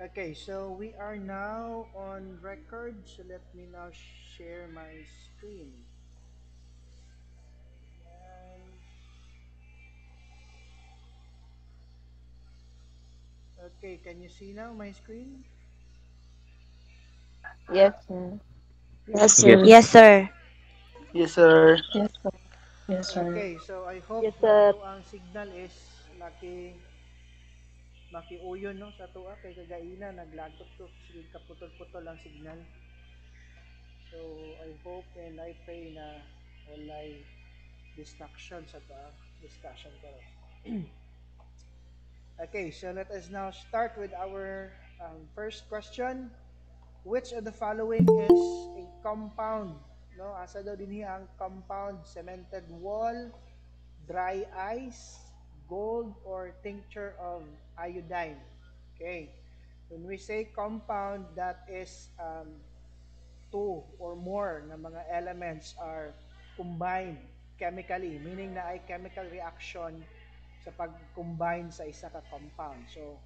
Okay, so we are now on record. So let me now share my screen. Okay, can you see now my screen? Yes, sir. Yes, sir. Yes, sir. Yes, sir. Yes, sir. Yes, sir. Okay, so I hope Yes, sir. na ang signal is maki makiuyon no sa tuwa kay kagaina naglagot to sige kaputol-putol ang signal. So I hope and I pray na walay distraction sa tuwa discussion ko. okay, so let us now start with our um, first question. Which of the following is a compound? No, asa daw din ang compound cemented wall, dry ice, gold, or tincture of iodine. Okay. When we say compound, that is um, two or more na mga elements are combined chemically, meaning na ay chemical reaction sa pag-combine sa isa ka compound. So,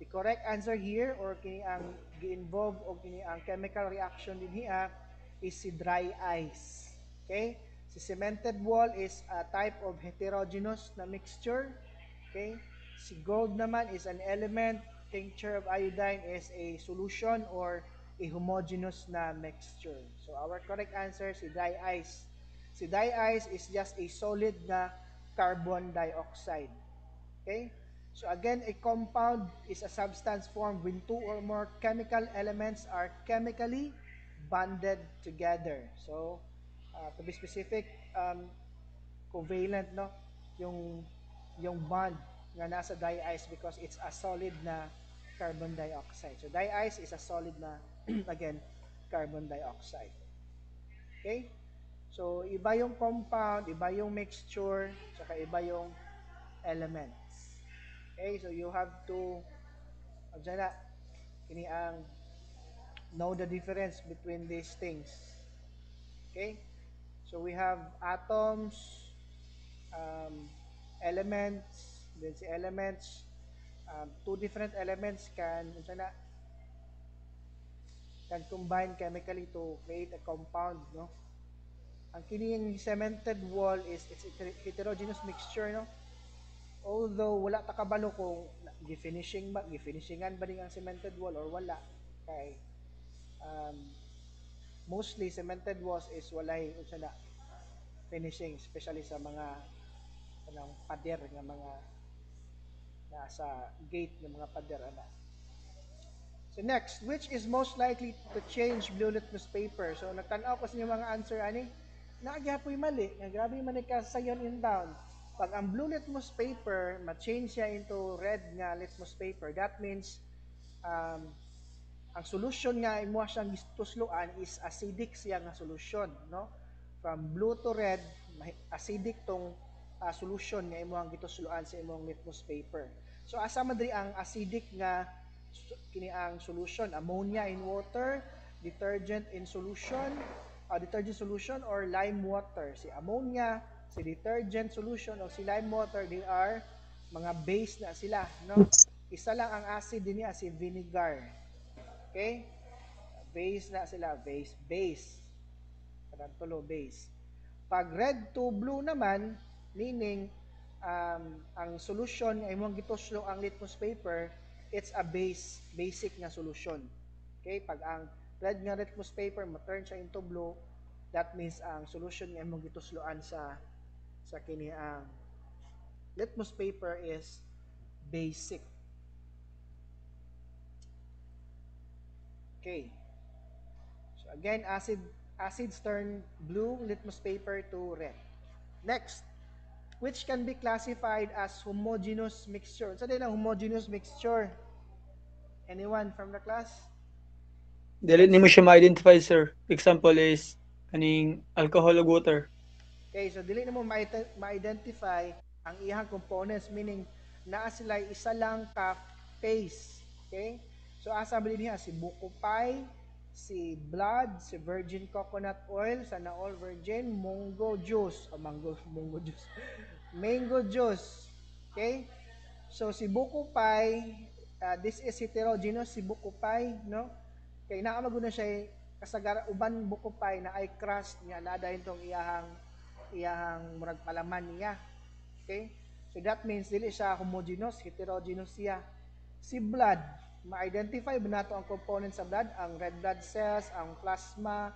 the correct answer here or kini ang gi-involve o kini ang chemical reaction din hiya is si dry ice. Okay? Si cemented wall is a type of heterogeneous na mixture. Okay? Si gold naman is an element. Tincture of iodine is a solution or a homogeneous na mixture. So our correct answer si dry ice. Si dry ice is just a solid na carbon dioxide. Okay? So again, a compound is a substance formed when two or more chemical elements are chemically bonded together. So, uh, to be specific, um, covalent, no? Yung, yung bond nga nasa dry ice because it's a solid na carbon dioxide. So, dry ice is a solid na, again, carbon dioxide. Okay? So, iba yung compound, iba yung mixture, saka iba yung elements. Okay, so you have to Diyan na, kini ang know the difference between these things. Okay? So we have atoms, um, elements, then si elements, um, two different elements can diyan na, can combine chemically to create a compound, no? Ang kining cemented wall is it's a heterogeneous mixture, no? although wala ta kabalo kung gi-finishing ba gi-finishingan ba ning ang cemented wall or wala kay um, mostly cemented walls is walay unsa na finishing especially sa mga kanang pader nga mga nasa gate ng mga pader ana So next, which is most likely to change blue litmus paper? So nagtanaw ko sa inyo mga answer ani. Naagyapoy mali. Nga grabe man ka sayon in down pag ang blue litmus paper, ma-change siya into red nga litmus paper, that means um, ang solution nga imo siyang tusluan is acidic siya nga solution, no? From blue to red, acidic tong uh, solution nga imo ang gitusluan sa imong litmus paper. So asa man diri ang acidic nga kini ang solution, ammonia in water, detergent in solution, uh, detergent solution or lime water. Si ammonia, si detergent solution o si lime water, they are mga base na sila, no? Isa lang ang acid din niya, si vinegar. Okay? Base na sila, base, base. Kanang tulo, base. Pag red to blue naman, meaning um, ang solution, ay mong gituslo ang litmus paper, it's a base, basic na solution. Okay? Pag ang red nga litmus paper, ma-turn siya into blue, that means ang solution nga imong gitusloan sa sa kini ang litmus paper is basic. Okay. So again, acid acids turn blue litmus paper to red. Next, which can be classified as homogeneous mixture. Sa din ang homogeneous mixture? Anyone from the class? Dili ni mo siya ma-identify, sir. Example is kaning alcohol ug water. Okay, so dili na mo ma- ma-identify ang iyang components meaning naa sila isa lang ka phase. Okay? So asa ba niya si buko pie, si blood, si virgin coconut oil, sana all virgin, mango juice, o mango mango juice. mango juice. Okay? So si buko pie uh, this is heterogeneous si bukupay no kay naa maguna siya kasagara uban bukupay na ay crust niya na dahil tong iyahang iyahang murag palaman niya okay so that means dili siya homogeneous heterogeneous siya si blood ma-identify ba nato ang components sa blood ang red blood cells ang plasma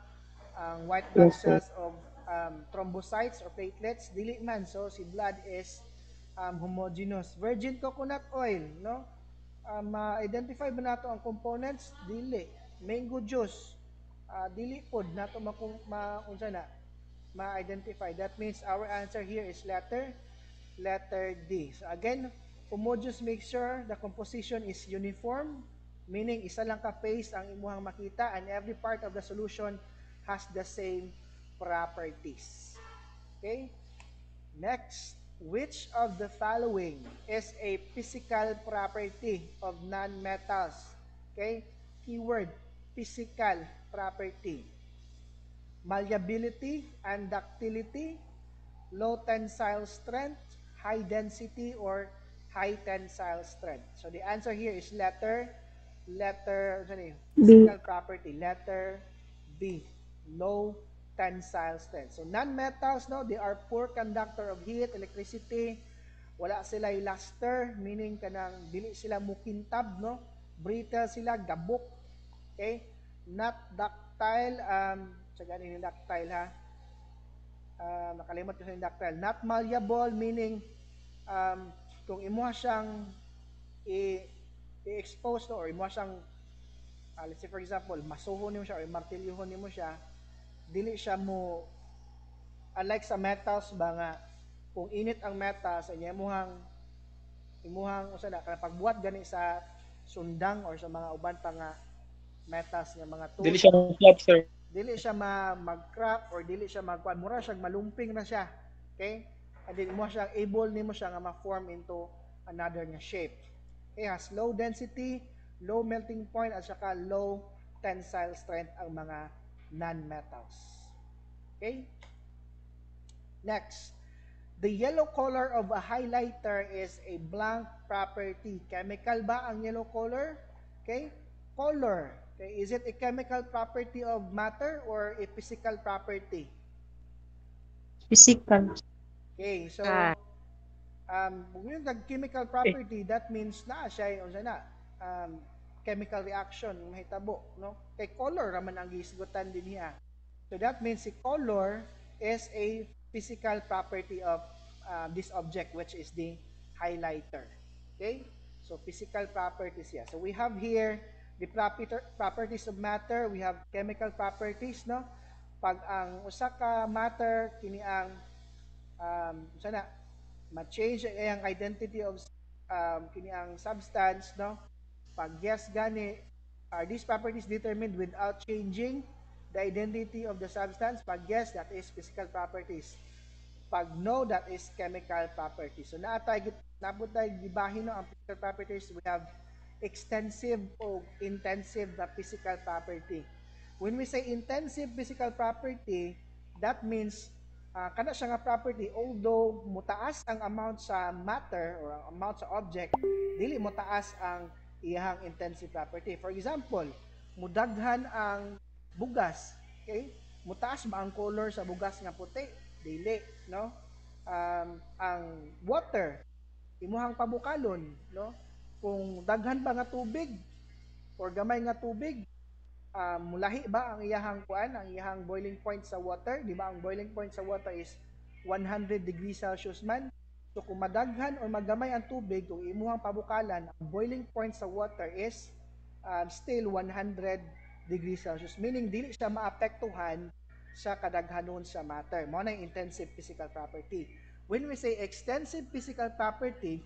ang white blood Yes, cells of um, thrombocytes or platelets. Dili man. So si blood is um, homogeneous. Virgin coconut oil no? Uh, ma-identify ba nato ang components. Dili. Mango juice. Uh, dili pod nato ma, ma unsa na? Ma-identify. That means our answer here is letter letter D. So again homogeneous mixture the composition is uniform meaning isa lang ka phase ang imuhang makita and every part of the solution has the same properties. Okay? Next which of the following is a physical property of non-metals? Okay? Keyword physical property. Malleability and ductility low tensile strength high density or high tensile strength. So the answer here is letter letter ano yun? Physical property letter B low tensile strength. So non-metals no they are poor conductor of heat electricity. Wala sila luster meaning kanang dili sila mukintab no? Brittle sila gabok okay? Not ductile um sa ganin yung ductile ha? Uh, nakalimot ko sa ductile. Not malleable meaning um, kung imuha siyang i- i-expose to or imuha siyang uh, let's say for example masuhon nimo siya or martilyuhon nimo siya dili siya mo unlike sa metals ba nga kung init ang metals ay imuhang imuhang usa na kana pagbuhat gani sa sundang or sa mga uban pa nga metals nga mga tools Dili siya flat, sir. dili siya ma mag-crack or dili siya magkuan mura siya malumping na siya okay and then mo siya able nimo siya nga ma-form into another nga shape. Okay has low density low melting point at saka low tensile strength ang mga non-metals. Okay? Next the yellow color of a highlighter is a blank property. Chemical ba ang yellow color? Okay? Color. Okay, is it a chemical property of matter or a physical property? Physical. Okay, so Ah. um kung yung chemical property, that means na siya unsa na um, chemical reaction yung mahitabo, no? Kay color raman ang gisgutan din niya. So that means si color is a physical property of uh, this object which is the highlighter. Okay? So physical properties yeah. So we have here the properties of matter, we have chemical properties, no? Pag ang usa ka matter kini ang um sana ma-change ang identity of um kini ang substance, no? Pag yes gani are these properties determined without changing the identity of the substance? Pag yes, that is physical properties. Pag no, that is chemical properties. So naatay git nabutay gibahin no ang physical properties we have extensive o intensive na physical property. When we say intensive physical property, that means uh, kana siya nga property although mutaas ang amount sa matter or amount sa object, dili mutaas ang iyang intensive property. For example, mudaghan ang bugas, okay? Mutaas ba ang color sa bugas nga puti? Dili, no? Um, ang water, imuhang pabukalon, no? kung daghan ba nga tubig or gamay nga tubig uh, mulahi ba ang iyahang kuan ang iyahang boiling point sa water? Di ba ang boiling point sa water is 100 degrees Celsius man. So kung madaghan or magamay ang tubig kung imuhang pabukalan ang boiling point sa water is um, still 100 degrees Celsius. Meaning dili siya maapektuhan sa kadaghanon sa matter. Mo na intensive physical property. When we say extensive physical property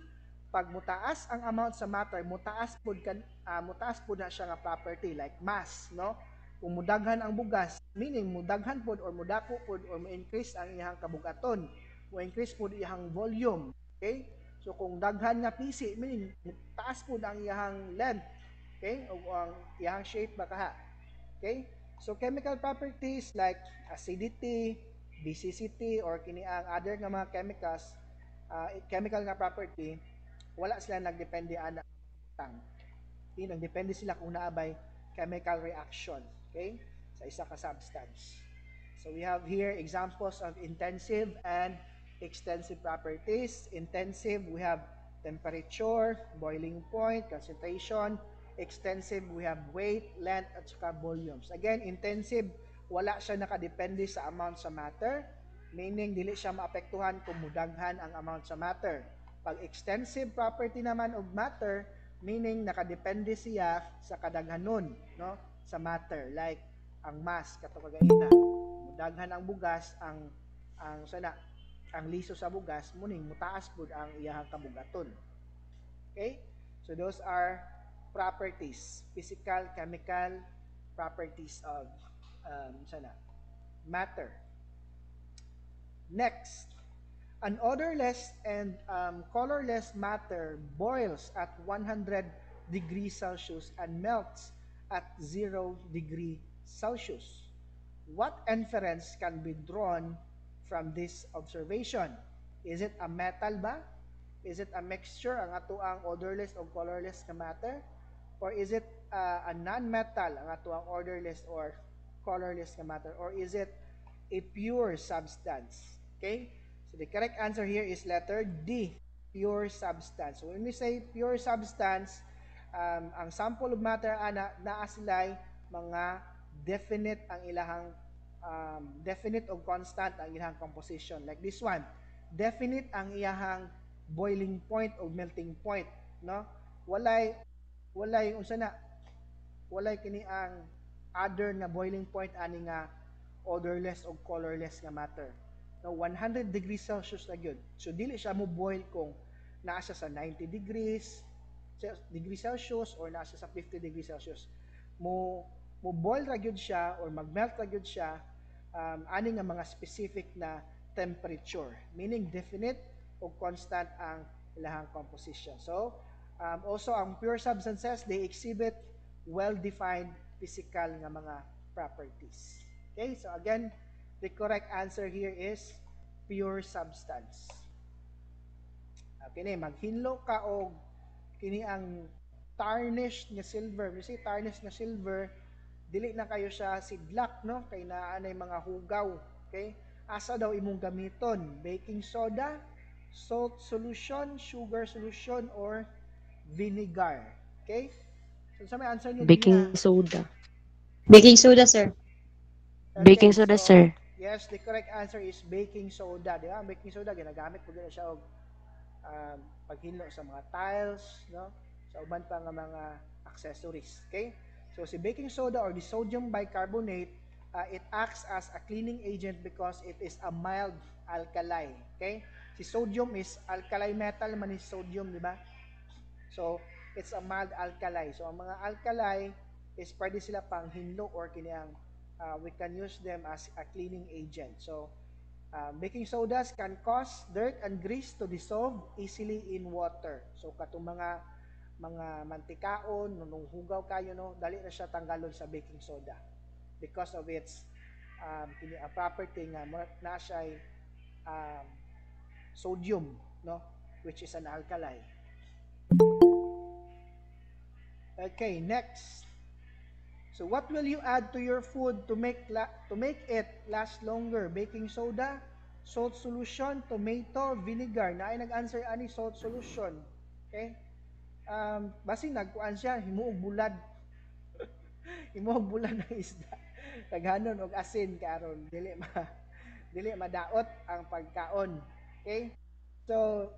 pag mutaas ang amount sa matter, mutaas pud kan uh, mutaas pud na siya nga property like mass, no? Kung mudaghan ang bugas, meaning mudaghan pud or mudako pud or mo-increase ang iyang kabugaton, mo-increase pud iyang volume, okay? So kung daghan nga pisi, meaning taas pud ang iyang length, okay? O ang iyang shape ba kaha. Okay? So chemical properties like acidity, basicity or kini ang other nga mga chemicals, uh, chemical nga property wala sila nagdepende ana tang. Di nagdepende sila kung naabay chemical reaction, okay? Sa isa ka substance. So we have here examples of intensive and extensive properties. Intensive, we have temperature, boiling point, concentration. Extensive, we have weight, length, at saka volumes. Again, intensive, wala siya nakadepende sa amount sa matter, meaning dili siya maapektuhan kung mudaghan ang amount sa matter. Pag extensive property naman of matter, meaning nakadepende siya sa kadaghanon no? Sa matter like ang mass kato kagaina mudaghan ang bugas ang ang sana ang liso sa bugas muning mutaas pud ang iyahang kabugaton okay? So those are properties physical chemical properties of um, sana matter. Next An odorless and um, colorless matter boils at 100 degrees Celsius and melts at 0 degree Celsius. What inference can be drawn from this observation? Is it a metal ba? Is it a mixture ang ato ang odorless o colorless na matter? Or is it uh, a non-metal ang ato ang odorless or colorless na matter? Or is it a pure substance? Okay? So the correct answer here is letter D, pure substance. So when we say pure substance, um, ang sample of matter ana naa sila'y mga definite ang ilahang um, definite o constant ang ilahang composition. Like this one, definite ang iyahang boiling point o melting point, no? Walay walay unsa na walay kini ang other nga boiling point ani nga odorless o colorless nga matter no 100 degrees Celsius na gyud. So dili siya mo boil kung naa siya sa 90 degrees degrees Celsius or naa siya sa 50 degrees Celsius. Mo mo boil ra gyud siya or magmelt ra gyud siya um, ani nga mga specific na temperature, meaning definite o constant ang ilahang composition. So, um, also ang pure substances, they exhibit well-defined physical nga mga properties. Okay, so again, The correct answer here is pure substance. Okay, maghinlo ka og kini ang tarnished nga silver. You see, tarnished nga silver, dili na kayo siya sidlak, no? Kay naanay mga hugaw. Okay? Asa daw imong gamiton? Baking soda, salt solution, sugar solution, or vinegar. Okay? So, sa may answer niyo? Baking soda. Baking soda, sir. Baking soda, sir. Yes, the correct answer is baking soda. Di ba? Baking soda, ginagamit po na siya og um, paghilo sa mga tiles, no? Sa uban pa nga mga accessories. Okay? So, si baking soda or the sodium bicarbonate, uh, it acts as a cleaning agent because it is a mild alkali. Okay? Si sodium is alkali metal man is sodium, di ba? So, it's a mild alkali. So, ang mga alkali is pwede sila pang hinlo or kiniyang uh, we can use them as a cleaning agent. So, uh, baking sodas can cause dirt and grease to dissolve easily in water. So, katong mga mga mantikaon, nung hugaw kayo, no, dali na siya tanggalon sa baking soda because of its um, a property nga na siya um, sodium, no, which is an alkali. Okay, next. So what will you add to your food to make la- to make it last longer? Baking soda, salt solution, tomato, vinegar. Na ay nag-answer ani salt solution. Okay? Um, basi nagkuan siya himuog bulad. himuog bulad ng isda. Taghanon og asin karon dili ma dili madaot ang pagkaon. Okay? So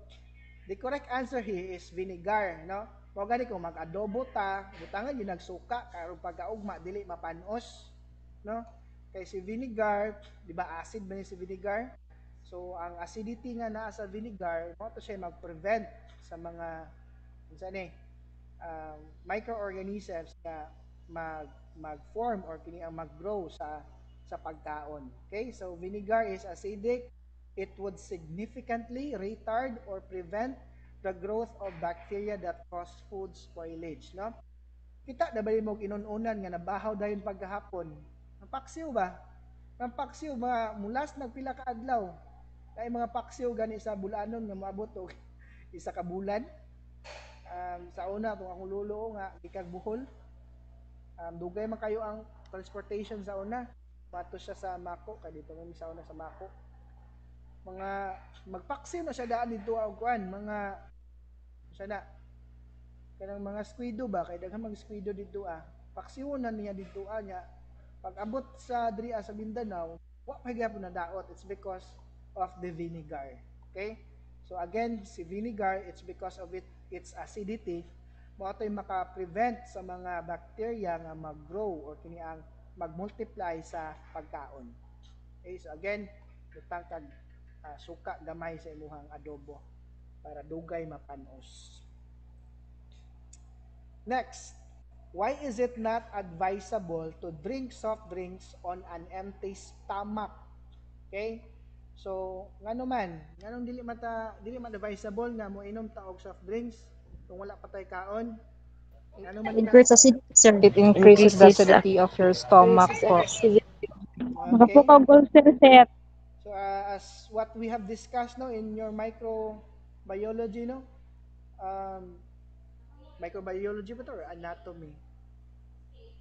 the correct answer here is vinegar, no? Mao gani kung mag-adobo ta, butangan yun nagsuka karon pagkaugma dili mapanos, no? Kay si vinegar, di ba acid ba ni si vinegar? So ang acidity nga naa sa vinegar, mo to siya mag-prevent sa mga unsa ni uh, microorganisms nga mag mag-form or kini ang mag-grow sa sa pagkaon. Okay? So vinegar is acidic. It would significantly retard or prevent the growth of bacteria that cause food spoilage, no? Kita na ba mo inununan nga nabahaw dayon pagkahapon? Ang paksiw ba? Ang paksiw mga mulas nagpila ka adlaw. Kay mga paksiw gani sa bulanon nga moabot og isa ka bulan. Um, sa una, kung akong lulo nga, ikag buhol. Um, dugay man kayo ang transportation sa una. Mato siya sa Mako, kaya dito kami sa una sa Mako. Mga, magpaksin na siya daan dito ang kuan, mga, siya na, kanang mga squido ba, kaya daghan mag squido dito ah. Paksiunan niya dito ah niya. Pag abot sa diri ah, sa Mindanao, wa pa gyapon na daot. It's because of the vinegar. Okay? So again, si vinegar, it's because of it, its acidity, mo ito'y maka-prevent sa mga bacteria nga mag-grow or kini ang mag-multiply sa pagkaon. Okay, so again, butang kag ah, suka gamay sa imuhang adobo para dugay mapanos. Next, why is it not advisable to drink soft drinks on an empty stomach? Okay? So, ngano man, nganong dili mata dili man advisable nga mo inom ta og soft drinks kung wala pa tay kaon? Ngano man Increase acidity, sir. It increases the acidity of your stomach po. Okay. Makapukabol, sir, sir. So uh, as what we have discussed no in your microbiology no? Um, microbiology ba to or anatomy?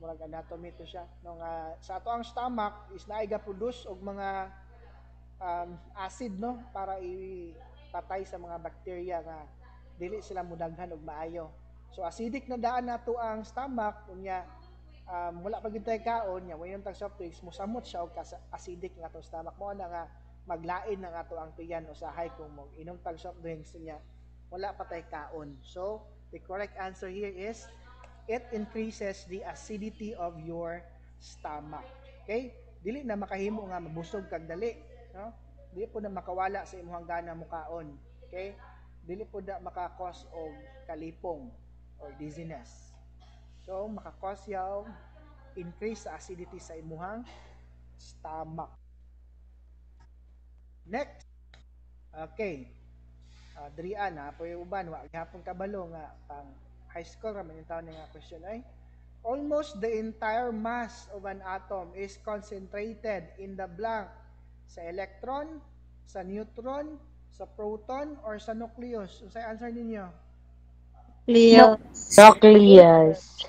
Murag anatomy to siya. No nga sa ato ang stomach is naiga produce og mga um, acid no? Para ipatay sa mga bacteria nga dili sila mudaghan og maayo. So acidic na daan nato ang stomach. Unya um, wala pa gyud tay kaon nya wayon tag soft drinks musamot siya og acidic nga atong stomach. Mo na nga maglain na nga to ang tiyan usahay kung mo inom tag soft drinks nya wala pa tay kaon. So the correct answer here is it increases the acidity of your stomach. Okay? Dili na makahimo nga mabusog kag dali no? Dili po na makawala sa imong gana mo kaon. Okay? Dili po na makakos og kalipong or dizziness. So, makakos yaw increase sa acidity sa imuhang stomach. Next. Okay. Uh, dirian ha, po yung uban, wa gihapon kabalo nga pang high school ra man yung taon nga question ay almost the entire mass of an atom is concentrated in the blank sa electron, sa neutron, sa proton, or sa nucleus. Unsay answer ninyo? Leo. Nucleus.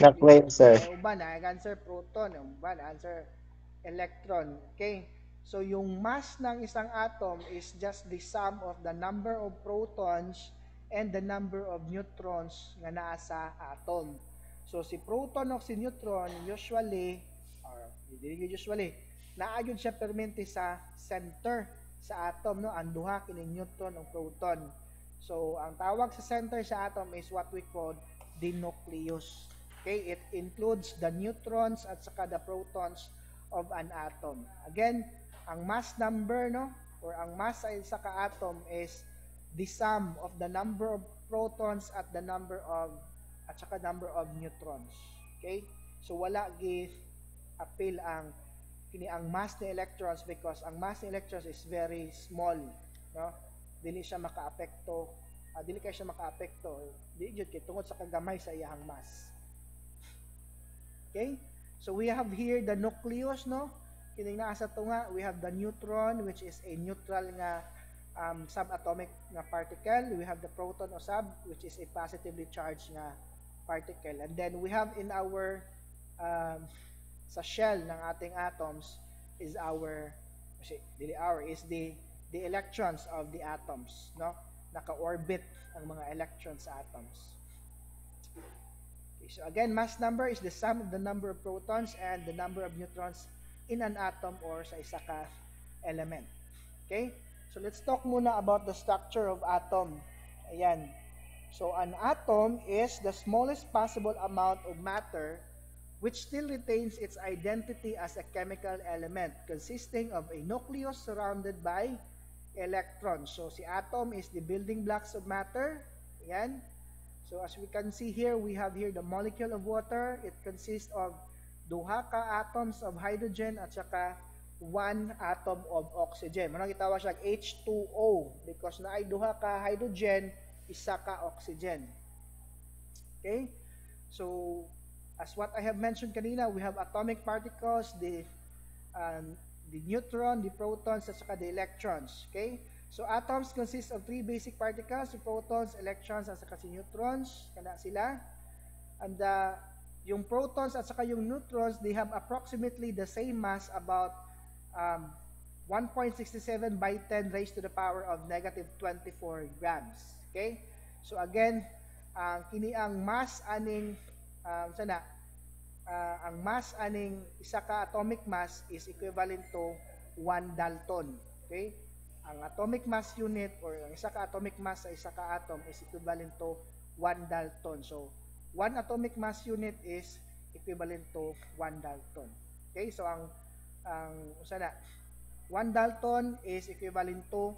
Nucleus, sir. Uban, nag-answer proton. Yung uban, answer electron. Okay? So, yung mass ng isang atom is just the sum of the number of protons and the number of neutrons nga naa sa atom. So, si proton o si neutron, usually, or hindi usually, naayod siya permente sa center sa atom, no? Ang duha kining neutron o proton. So, ang tawag sa center sa atom is what we call the nucleus. Okay, it includes the neutrons at saka the protons of an atom. Again, ang mass number no or ang mass sa isa ka atom is the sum of the number of protons at the number of at saka number of neutrons. Okay? So wala gi appeal ang kini ang mass ni electrons because ang mass ni electrons is very small, no? Dili siya makaapekto, ah, dili kay siya makaapekto. Di jud kay tungod sa kagamay sa iyang mass. Okay? So we have here the nucleus, no? Kining naa sa tunga, we have the neutron which is a neutral nga um, subatomic nga particle. We have the proton o sub which is a positively charged nga particle. And then we have in our um, sa shell ng ating atoms is our dili our is the the electrons of the atoms, no? Naka-orbit ang mga electrons sa atoms. Okay, so again, mass number is the sum of the number of protons and the number of neutrons in an atom or sa isa ka element. Okay? So let's talk muna about the structure of atom. Ayan. So an atom is the smallest possible amount of matter which still retains its identity as a chemical element consisting of a nucleus surrounded by electrons. So si atom is the building blocks of matter. Ayan. So as we can see here, we have here the molecule of water. It consists of duha ka atoms of hydrogen at saka one atom of oxygen. Muna gitawag siya H2O because na ay duha ka hydrogen, isa ka oxygen. Okay? So as what I have mentioned kanina, we have atomic particles, the um, the neutron, the protons, at saka the electrons. Okay? So atoms consist of three basic particles, si protons, electrons, at saka si neutrons. Kana sila. And the yung protons at saka yung neutrons, they have approximately the same mass about um, 1.67 by 10 raised to the power of negative 24 grams. Okay? So again, ang kini ang mass aning um, sana ah, ang mass aning isa ka atomic mass is equivalent to 1 Dalton. Okay? Ang atomic mass unit or ang isa ka atomic mass sa isa ka atom is equivalent to 1 Dalton. So, 1 atomic mass unit is equivalent to 1 Dalton. Okay? So, ang ang usa na 1 Dalton is equivalent to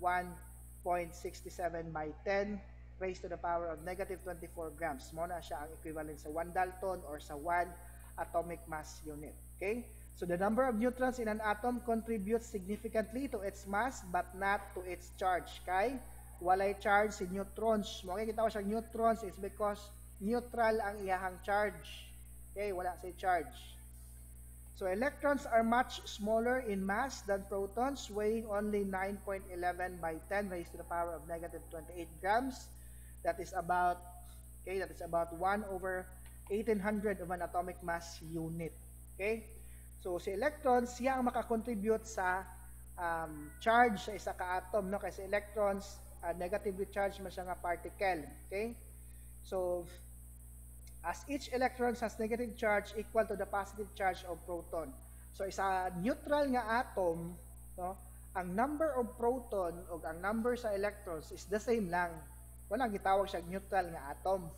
1.67 by 10 raised to the power of negative 24 grams. Mo na siya ang equivalent sa 1 Dalton or sa 1 atomic mass unit. Okay? So the number of neutrons in an atom contributes significantly to its mass but not to its charge. Kay walay charge si neutrons. Mo kita ko siya neutrons is because neutral ang iyahang charge. Okay, wala sa charge. So electrons are much smaller in mass than protons, weighing only 9.11 by 10 raised to the power of negative 28 grams. That is about okay, that is about 1 over 1800 of an atomic mass unit. Okay? So si electrons, siya ang makakontribute sa um, charge sa isa ka atom no kasi electrons uh, negatively charged man siya nga particle. Okay? So as each electron has negative charge equal to the positive charge of proton. So isa neutral nga atom, no, ang number of proton o ang number sa electrons is the same lang. Wala gitawag siya neutral nga atom.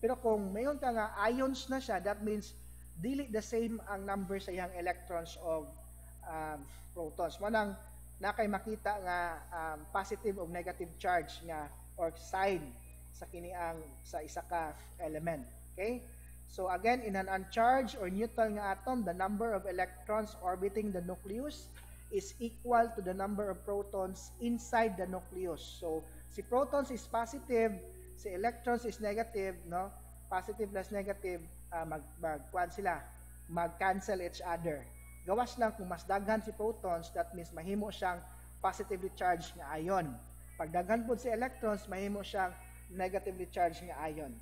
Pero kung mayon ka nga ions na siya, that means dili the same ang number sa iyang electrons of um, protons. Manang nakay makita nga um, positive o negative charge nga or sign sa kini ang sa isa ka element. Okay? So again, in an uncharged or neutral nga atom, the number of electrons orbiting the nucleus is equal to the number of protons inside the nucleus. So si protons is positive, si electrons is negative, no? Positive plus negative, uh, mag mag sila, mag-cancel each other. Gawas lang kung mas daghan si protons, that means mahimo siyang positively charged nga ion. Pag daghan po si electrons, mahimo siyang negatively charged nga ion.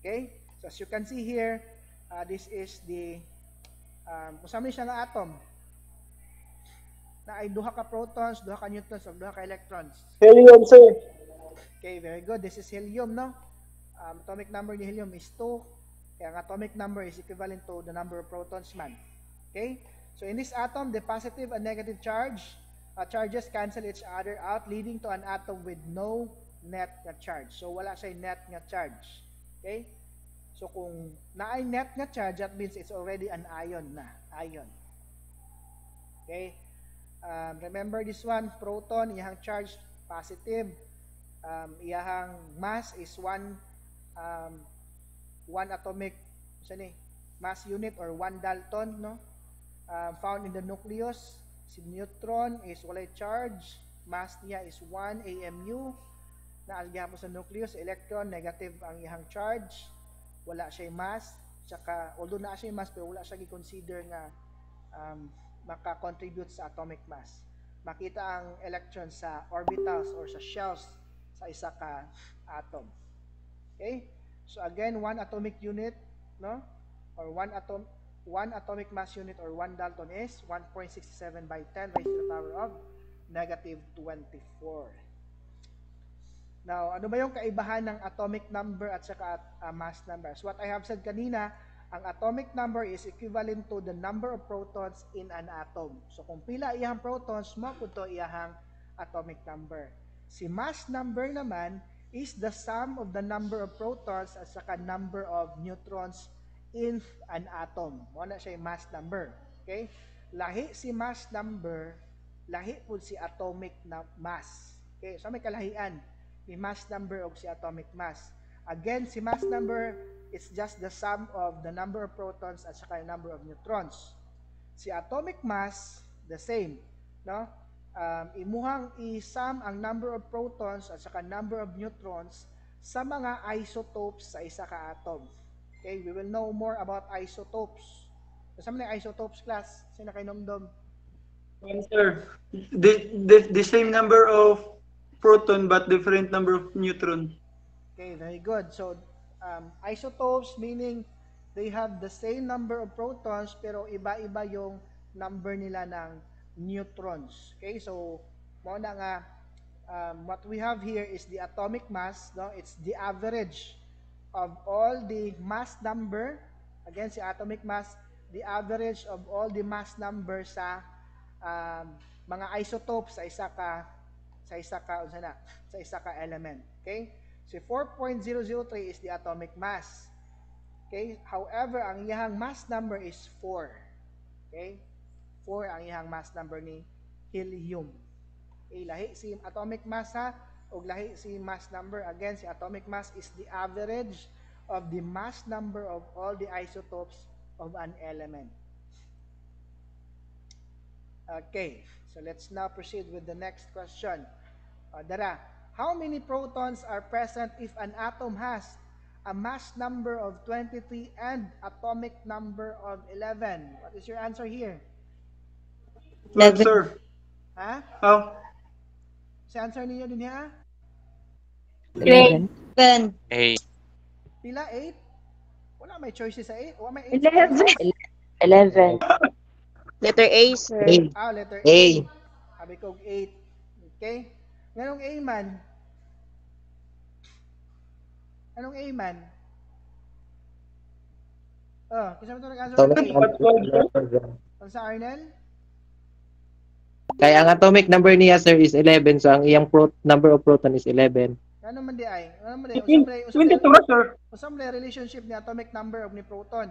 Okay? So as you can see here, uh, this is the um, saan siya nga atom na ay duha ka protons, duha ka neutrons, ug duha ka electrons. Helium, sir. Okay, very good. This is helium, no? Um, atomic number ni helium is 2. Kaya ang atomic number is equivalent to the number of protons man. Okay? So in this atom, the positive and negative charge uh, charges cancel each other out, leading to an atom with no net nga charge. So wala siya net nga charge. Okay? So kung naay net nga charge, that means it's already an ion na. Ion. Okay? Um, remember this one, proton, iyahang charge positive. Um, iyahang mass is one um, one atomic ni mass unit or one dalton no um, found in the nucleus si neutron is walay charge. Mass niya is 1 AMU na mo sa nucleus electron negative ang iyang charge. Wala siya mass. Tsaka although na siya mass pero wala siya gi-consider nga um, maka-contribute sa atomic mass. Makita ang electron sa orbitals or sa shells sa isa ka atom. Okay? So again one atomic unit no? Or one atom one atomic mass unit or one dalton is 1.67 by 10 raised to the power of negative 24 Now, ano ba yung kaibahan ng atomic number at saka uh, mass number? So what I have said kanina, ang atomic number is equivalent to the number of protons in an atom. So kung pila iyang protons, mo to iyang atomic number. Si mass number naman is the sum of the number of protons at saka number of neutrons in an atom. Mo na siya mass number. Okay? Lahi si mass number, lahi po si atomic na mass. Okay? So may kalahian ni mass number o si atomic mass. Again, si mass number is just the sum of the number of protons at saka the number of neutrons. Si atomic mass, the same. No? Um, imuhang i-sum ang number of protons at saka number of neutrons sa mga isotopes sa isa ka atom. Okay, we will know more about isotopes. Sa mga isotopes class, sino kay nomdom? Sir, the, the, the same number of proton but different number of neutron. Okay, very good. So, um, isotopes meaning they have the same number of protons pero iba-iba yung number nila ng neutrons. Okay, so mo na nga um, what we have here is the atomic mass, no? It's the average of all the mass number again si atomic mass, the average of all the mass number sa um, mga isotopes sa isa ka sa isa ka unsa na sa isa ka element. Okay? So 4.003 is the atomic mass. Okay? However, ang iyang mass number is 4. Okay? 4 ang iyang mass number ni helium. Okay, lahi si atomic mass ha ug lahi si mass number again si atomic mass is the average of the mass number of all the isotopes of an element. Okay, so let's now proceed with the next question. Uh, Dara, how many protons are present if an atom has a mass number of 23 and atomic number of 11? What is your answer here? Twelve, Eleven. sir. Ha? How? Si answer niyo din ha? Eleven. Eleven. Eight. Pila? 8? Wala may choices sa 8. Wala may 8. Eleven. Letter A, sir. A. Ah, letter A. A. Sabi ko 8. Okay? Ganong A man? Anong A man? Oh, kasi mo ito nag-answer ng A. sa Arnel? Kaya ang atomic number niya, sir, is 11. So, ang iyang pro- number of proton is 11. Ano man di ay? Ano man di? Usam di, usam 22 di, ra, sir. usam di relationship ni atomic number of ni proton.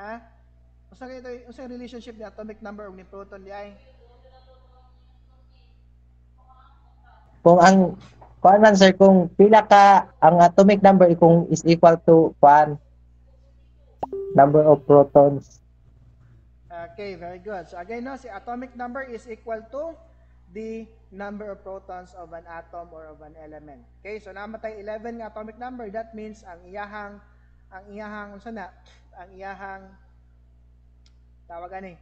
Ha? Usa kay ito, usa relationship ni atomic number of ni proton di ay? Kung ang, kung man, sir, kung pila ka, ang atomic number kung is equal to 1 number of protons. Okay, very good. So again, no, si atomic number is equal to the number of protons of an atom or of an element. Okay, so namatay 11 nga atomic number. That means ang iyahang ang iyahang unsa na? Ang iyahang tawag ani.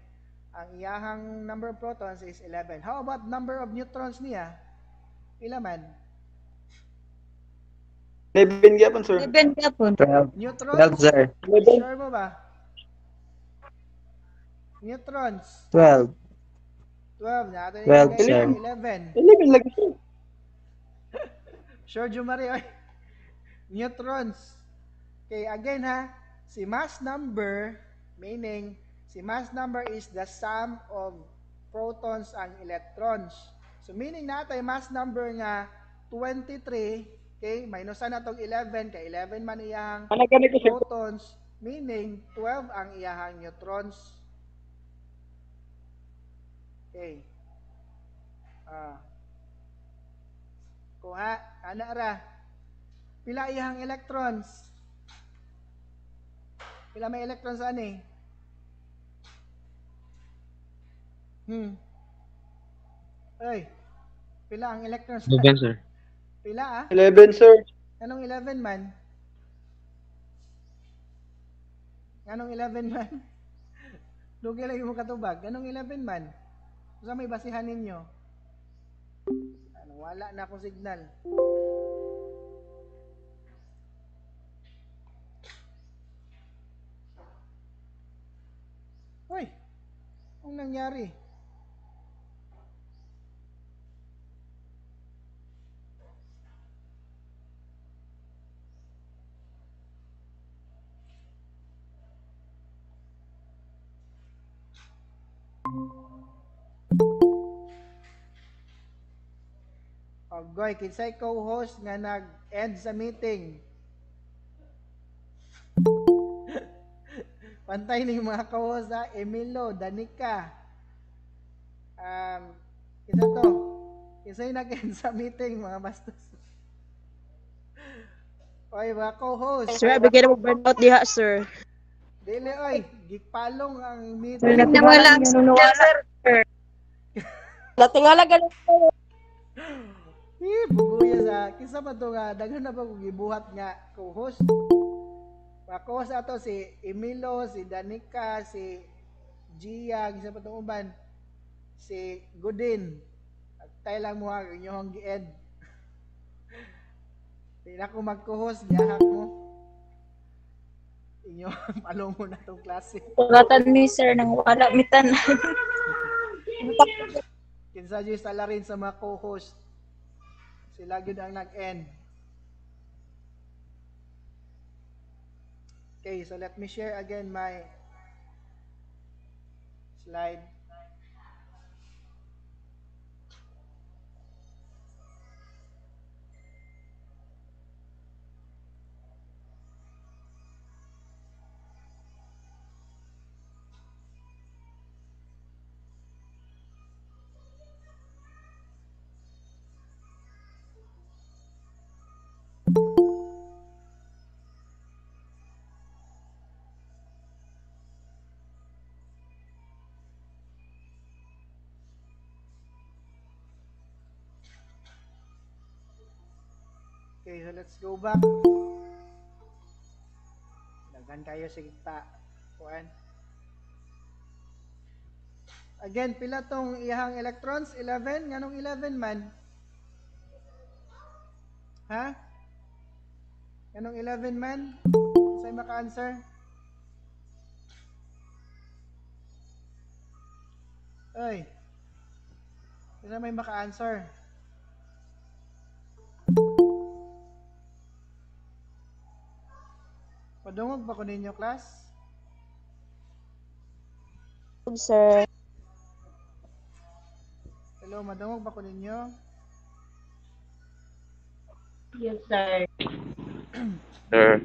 Ang iyahang number of protons is 11. How about number of neutrons niya? Pila man? 11 gyapon, sir. Eleven ka po. 12. Neutrons? 12, sir. Sure mo ba? Neutrons. 12. 12 na. Ito 12, sir. 11. 11 lagi, sir. Sure, Jumari. oy. Neutrons. Okay, again ha, si mass number, meaning, si mass number is the sum of protons and electrons. So, meaning natin, mass number nga 23, okay, minusan na itong 11, kay 11 man ganito, sir? protons, meaning 12 ang iyahang neutrons. Okay. Ah. Kuha, ana ra. Pila iyahang electrons? Pila may electrons ani? Hmm. Ay. Pila ang electrons? sir. Pila ah? 11, sir. Anong 11 man? Anong 11 man? Lugi lang mo katubag. Anong 11 man? Sa may basihan ninyo? Ano, wala na akong signal. Hoy! Anong nangyari? Ogoy, kinsay co-host nga nag-end sa meeting. Pantay ning mga co-host ha, Emilio, Danica. Um, kinsa to? Kinsay nag-end sa meeting mga bastos. Oy, mga co-host. Sir, bigyan mo burnout diha, sir. Dili oy, gigpalong ang meeting. Signal, sir. Natingala ganun. Eh, buguya sa kinsa ba to nga daghan na ba kog gibuhat nga co-host. Makuha sa ato si Emilo, si Danica, si Gia, gisa pa itong uban, si Godin. At tayo lang mo ha, inyong gi-end. Hindi na ako magkuhos, gihak mo. Inyo, palong mo na itong klase. Pagkatan ni sir nang wala mitan. Kinsa dyan sala rin sa mga co-host. Sila yun ang nag-end. Okay, so let me share again my slide. So let's go back. Daghan kayo sa kita. Kuan. Again, pila tong iyahang electrons? 11? Nganong 11 man? Ha? Nganong 11 man? Sa'yo maka-answer? Ay. Sino may maka-answer? Padungog ba ko ninyo, class? sir. Hello, madungog ba ko ninyo? Yes, sir. Sir.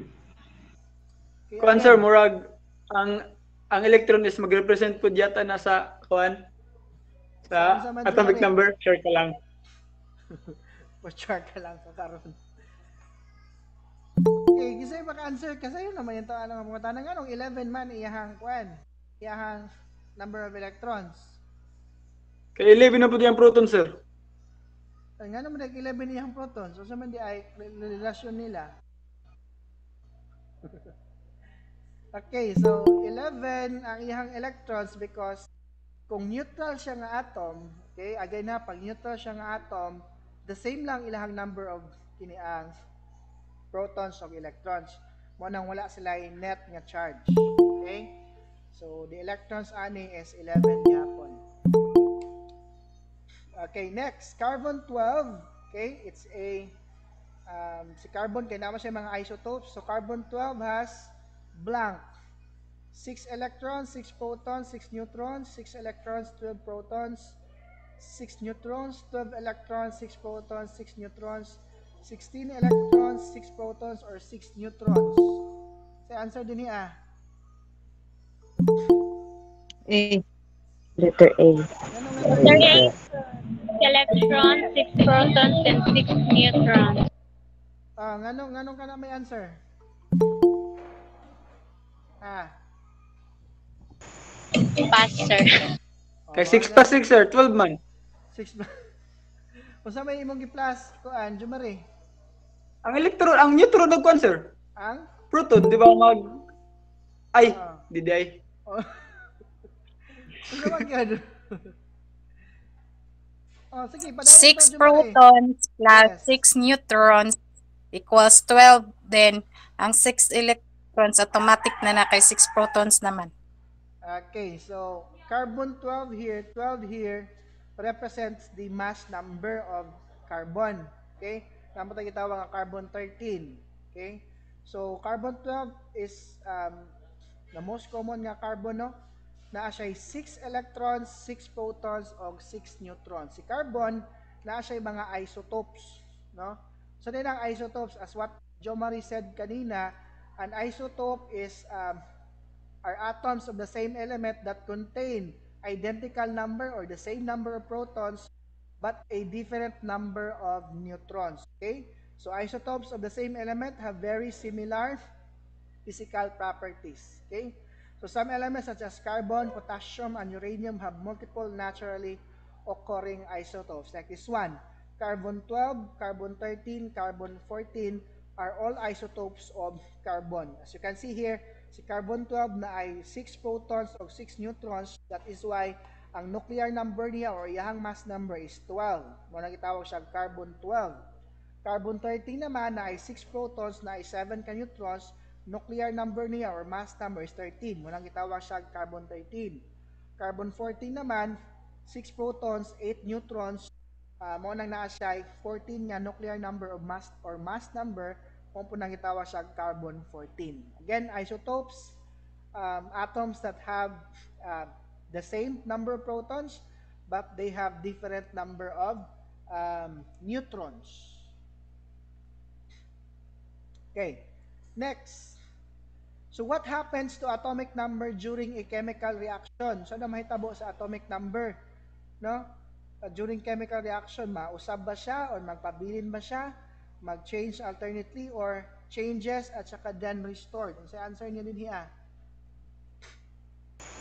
Okay, Kuan sir, murag ang ang electron is mag-represent po yata nasa kuan Saan sa sa man atomic number. Sure ka lang. Pa-chart ka lang sa karon. Kasi maka-answer kasi yun naman yung taon ng mga tanong anong 11 man iyahang kwan. Iyahang number of electrons. Kay 11 na po yung proton sir. Ay, nga naman nag 11 iyahang protons. So sa man di ay re- relasyon nila. okay, so 11 ang iyahang electrons because kung neutral siya nga atom, okay, again na, pag neutral siya nga atom, the same lang ilahang number of kini ang protons o electrons. Mo nang wala sila net nga charge. Okay? So, the electrons ani is 11 yapon. Okay, next, carbon 12. Okay, it's a um, si carbon kay naman siya mga isotopes. So carbon 12 has blank 6 electrons, 6 protons, 6 neutrons, 6 electrons, 12 protons, 6 neutrons, 12 electrons, 6 protons, 6 neutrons, 16 electrons, 6 protons, or 6 neutrons. Sa answer din niya. A. Letter A. Nga A. electrons, 6 protons, and 6 neutrons. Ah, nganong nganong ka na may answer? Ah. Pass, sir. Kay 6 pa 6 sir, 12 man. 6 ba? Unsa may imong gi-plus kuan, Jumare? Ang electron, ang neutron nagkuan sir. Ang Proton, di ba mag ay, Ah. di di ay. Oh. Ano ba gyud? Oh, sige, padala Six ito, Jumare. protons plus Yes. six neutrons equals 12. Then, ang six electrons automatic na na kay six protons naman. Okay, so carbon 12 here, 12 here represents the mass number of carbon. Okay? Tama tayo gitawag ang carbon 13. Okay? So carbon 12 is um, the most common nga carbon no? Naa siya 6 electrons, 6 protons o 6 neutrons. Si carbon naa siya mga isotopes, no? So din ang isotopes as what Jo Marie said kanina, an isotope is um, are atoms of the same element that contain identical number or the same number of protons but a different number of neutrons. Okay? So isotopes of the same element have very similar physical properties. Okay? So some elements such as carbon, potassium, and uranium have multiple naturally occurring isotopes like this one. Carbon 12, carbon 13, carbon 14 are all isotopes of carbon. As you can see here, si carbon-12 na ay 6 protons o 6 neutrons. That is why ang nuclear number niya or iyang mass number is 12. Muna gitawag siya carbon-12. Carbon-13 naman na ay 6 protons na ay 7 ka neutrons. Nuclear number niya or mass number is 13. Muna gitawag siya carbon-13. Carbon-14 naman, 6 protons, 8 neutrons, uh, mo nang naa siya ay 14 nga nuclear number of mass or mass number mo po nang gitawag siya carbon 14 again isotopes um, atoms that have uh, the same number of protons but they have different number of um, neutrons. Okay next. So what happens to atomic number during a chemical reaction? So na mahitabo sa atomic number no? Uh, during chemical reaction, mausab ba siya or magpabilin ba siya, mag-change alternately or changes at saka then restored. Ang sa answer niyo din hiya.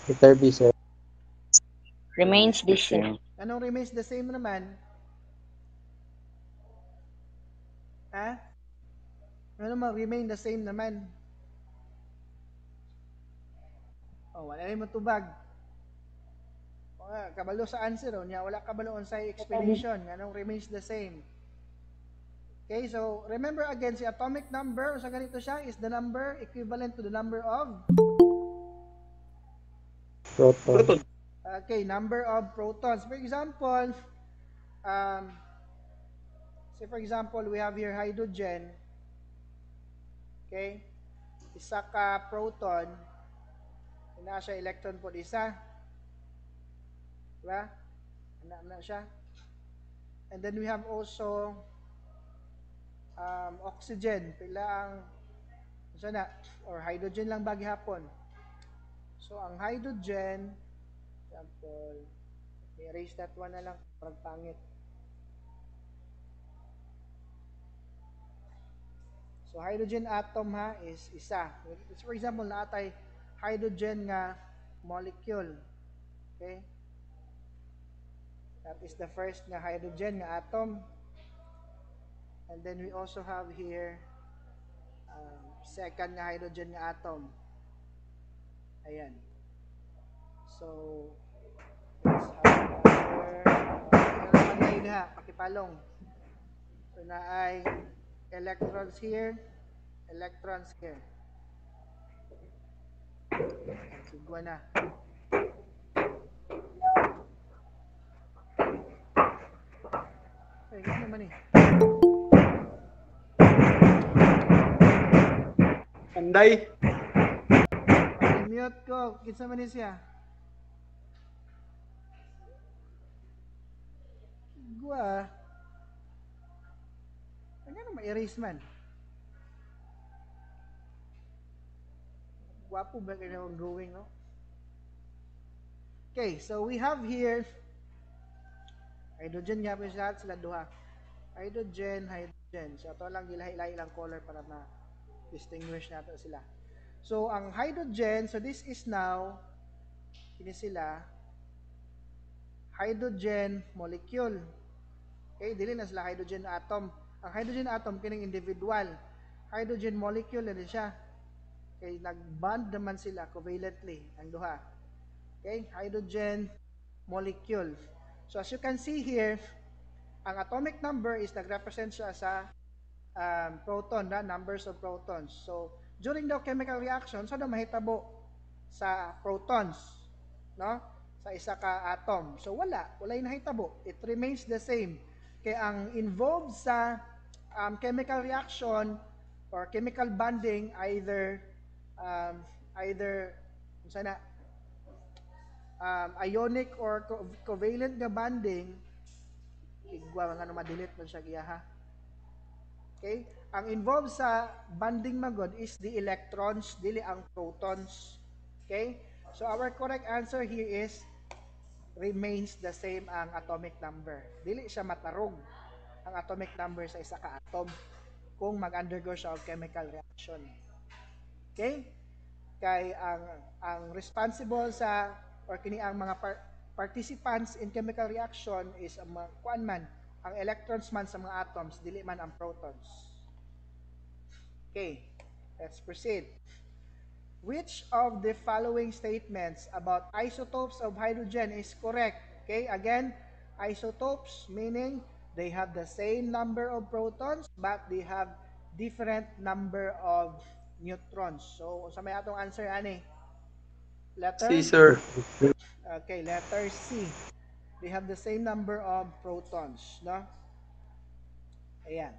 Letter B, sir. Remains the same. Anong remains the same naman? Ha? Ano mang remain the same naman? Oh, wala rin matubag. O nga, kabalo sa answer, oh, niya, wala kabalo on sa explanation. Anong remains the same? Okay, so remember again, si atomic number, sa ganito siya, is the number equivalent to the number of Proton. Proton. Okay, number of protons. For example, um, say for example, we have here hydrogen. Okay? Isa ka proton. Ina siya electron po isa. Diba? Ana na siya. And then we have also um, oxygen. Pila ang na or hydrogen lang bagi hapon. So ang hydrogen example, erase that one na lang, parang pangit. So, hydrogen atom ha is isa. For example, naatay hydrogen nga molecule. Okay? That is the first nga hydrogen nga atom. And then we also have here um, second nga hydrogen nga atom. Ayan. So, let's have naman kayo na, pakipalong. So, na ay electrons here, electrons here. Sigwa na. Ay, ganun naman eh. Anday. mute ko. Kinsa man siya? Gua. Ano na ma-erase man? Gwapo ba kayo ang drawing, no? Okay, so we have here hydrogen pa sila sila duha. Hydrogen, hydrogen. So ito lang gilahi-lahi lang color para ma-distinguish nato sila. So, ang hydrogen, so this is now, ini sila, hydrogen molecule. Okay, dili na sila hydrogen atom. Ang hydrogen atom, kining individual. Hydrogen molecule na siya. Okay, nag-bond naman sila covalently, ang duha. Okay, hydrogen molecule. So, as you can see here, ang atomic number is nag-represent siya sa um, proton, na numbers of protons. So, during the chemical reaction, sa so mahitabo sa protons, no? Sa isa ka atom. So wala, wala yung nahitabo. It remains the same. Kaya ang involved sa um, chemical reaction or chemical bonding either um, either sana um, ionic or co- covalent nga bonding igwa nga no ma-delete man siya giya ha Okay? Ang involved sa bonding magod is the electrons, dili ang protons. Okay? So our correct answer here is remains the same ang atomic number. Dili siya matarog ang atomic number sa isa ka atom kung mag-undergo siya og chemical reaction. Okay? Kay ang ang responsible sa or kini ang mga par- participants in chemical reaction is ang mga kuan man ang electrons man sa mga atoms, dili man ang protons. Okay, let's proceed. Which of the following statements about isotopes of hydrogen is correct? Okay, again, isotopes meaning they have the same number of protons but they have different number of neutrons. So, sa may atong answer ani? Letter? Si sir. Okay, letter C. They have the same number of protons, no? Ayan.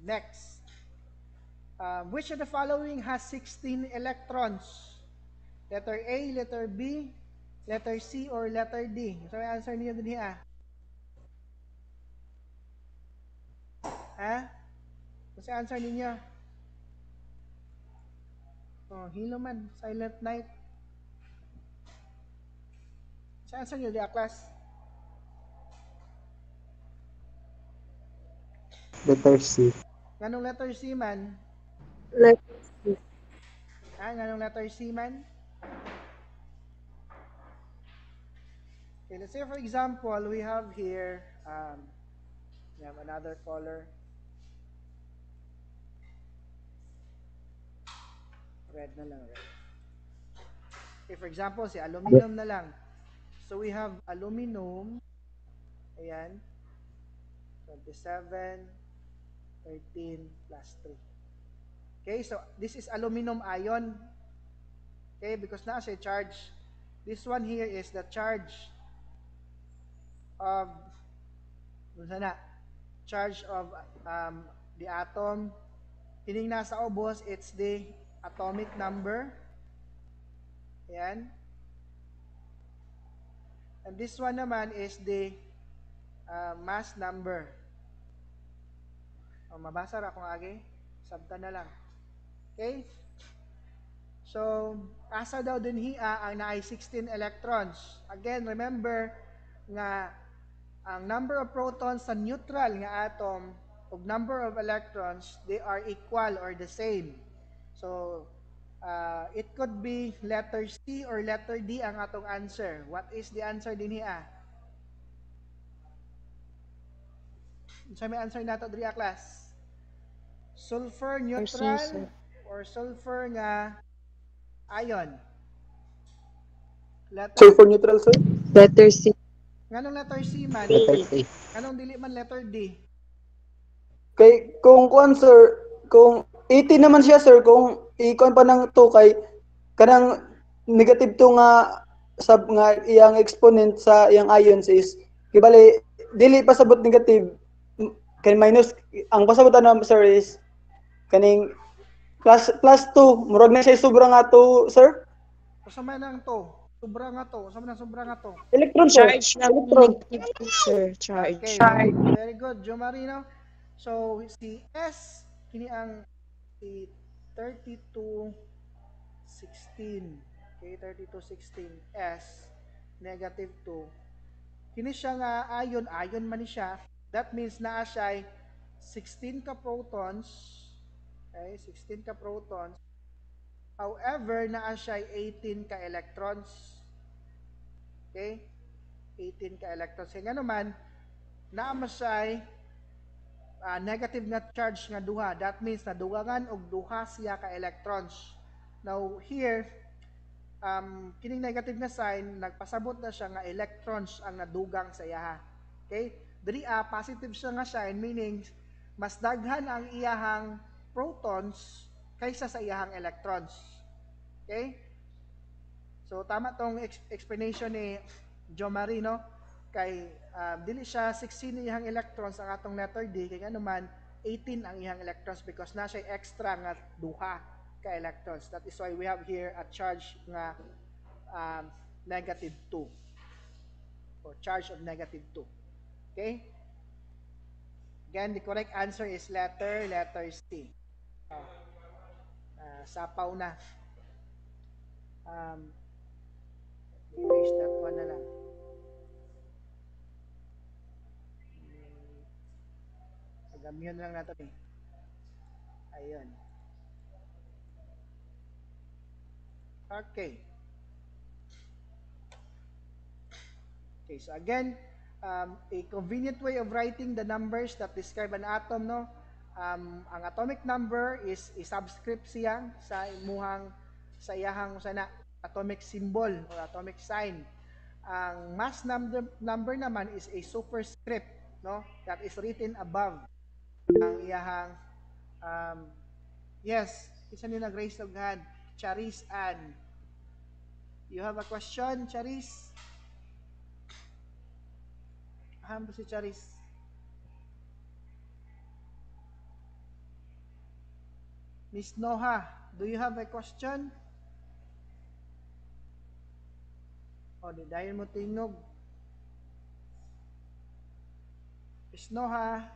Next. Um, which of the following has 16 electrons? Letter A, letter B, letter C, or letter D? So, answer niyo din ah. Ha? Kasi answer ninyo. Oh, hilo man. Silent night. Sa answer niyo di ah, class? Letter C. Nganong letter C man? Letter Ah, nganong letter C man? Okay, let's say for example, we have here, um, we have another color. Red na lang, red. Okay, for example, si aluminum na lang. So we have aluminum, ayan, 27, 13 plus 3. Okay, so this is aluminum ion. Okay, because na siya charge. This one here is the charge of sana, charge of um, the atom. Kining nasa ubos, it's the atomic number. Ayan. And this one naman is the uh, mass number. O, mabasa ra kung agi. Sabta na lang. Okay? So, asa daw din hiya ang naay 16 electrons. Again, remember nga ang number of protons sa neutral nga atom ug number of electrons, they are equal or the same. So, uh, it could be letter C or letter D ang atong answer. What is the answer din hiya? Sa may answer nato diri class? Sulfur neutral sir. or sulfur nga ion? Letter, Sulfur neutral sir? Letter C. nganong letter C man? Letter C. Anong dili man letter D? Kay kung kuan sir, kung 80 naman siya sir, kung ikuan pa ng 2 kay kanang negative 2 nga sab nga iyang exponent sa iyang ions is kibali dili pasabot negative kay minus ang pasabotan na sir is kaning plus plus 2 murag na siya sobra nga 2 sir Usa man ang to? Sobra nga to. Usa man ang sobra nga to? electron sir Charge ng electron negative sir. Charge. Okay. Very good, Jo Marino. So, si S, kini ang si 3216. Okay, 3216 S, negative 2. Kini siya nga ion, ion man ni siya. That means naa siya ay 16 ka protons. Okay, 16 ka protons. However, naa siya ay 18 ka electrons. Okay? 18 ka electrons. Kaya naman, naa siya uh, negative nga charge nga duha. That means nadugangan og duha siya ka electrons. Now here, um, kining negative nga sign, nagpasabot na siya nga electrons ang nadugang sa iyaha. Okay? Diri a positive siya nga sign meaning mas daghan ang iyahang protons kaysa sa iyahang electrons. Okay? So tama tong ex- explanation ni Jo Marino kay um, dili siya 16 iyang electrons ang atong letter D kay ano man 18 ang iyang electrons because na siya extra nga duha ka electrons. That is why we have here a charge nga um, negative 2 or charge of negative 2. Okay? Again, the correct answer is letter, letter C. Oh. Ah, sapaw na. Um, erase that one na lang. Pag-immune lang natin eh. Ayun. Okay. Okay, so again, um, a convenient way of writing the numbers that describe an atom, no? um, ang atomic number is i-subscript siya sa imuhang sa iyahang sana atomic symbol or atomic sign. Ang mass number number naman is a superscript, no? That is written above ang iyahang um, yes, isa ni nag-raise of hand, Charis Ann. You have a question, Charis? Aham ba si Charis? Miss Noha, do you have a question? O, di dahil mo tingog. Miss Noha,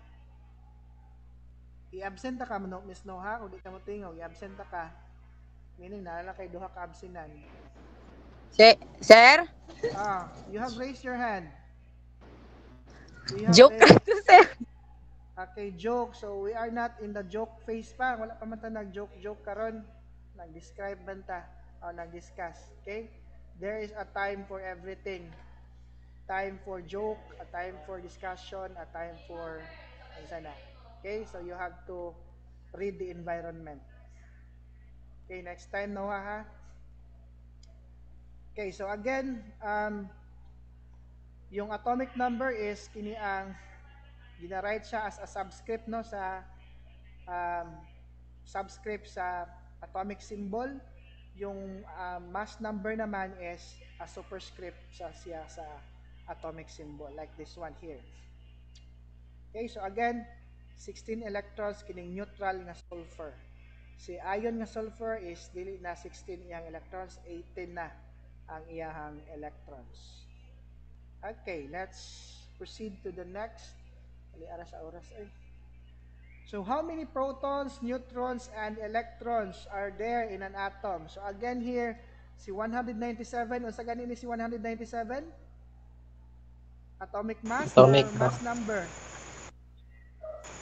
i-absent ka mo, Miss Noha, kung di ka mo tingog, i-absent ka. Meaning, naalala kay duha ka absinan. Sir, sir? Ah, you have raised your hand. You Joke to sir. Okay, joke. So, we are not in the joke phase pa. Wala pa man ta nag-joke-joke karon. Nag-describe man ta o nag-discuss. Okay? There is a time for everything. Time for joke, a time for discussion, a time for ano sana. Okay? So, you have to read the environment. Okay, next time, Noah, ha? Okay, so again, um, yung atomic number is kini ang ginawrite siya as a subscript no sa um, subscript sa atomic symbol yung um, mass number naman is a superscript sa siya sa atomic symbol like this one here okay so again 16 electrons kining neutral nga sulfur si ion nga sulfur is dili na 16 iyang electrons 18 na ang iyahang electrons okay let's proceed to the next Ali ara sa oras ay. So how many protons, neutrons and electrons are there in an atom? So again here si 197 unsa gani ni si 197? Atomic mass Atomic mass number?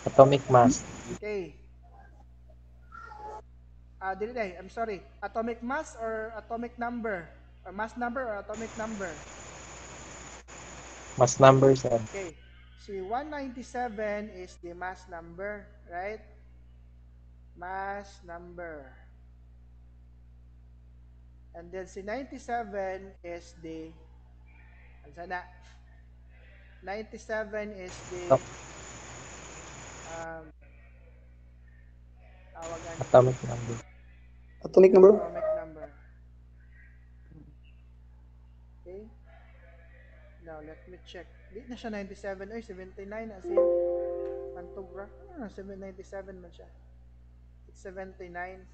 Atomic mass. Okay. Ah, dili day. I'm sorry. Atomic mass or atomic number? Or mass number or atomic number? Mass number, sir. Okay. Si 197 is the mass number, right? Mass number. And then si 97 is the ano sana? 97 is the Oh. Um tawagan Atomic number. Atomic number? atomic number. Okay? Now, let me check. Di na siya 97. Ay, 79 as in. Pantogra. Ah, 797 man siya. It's 79.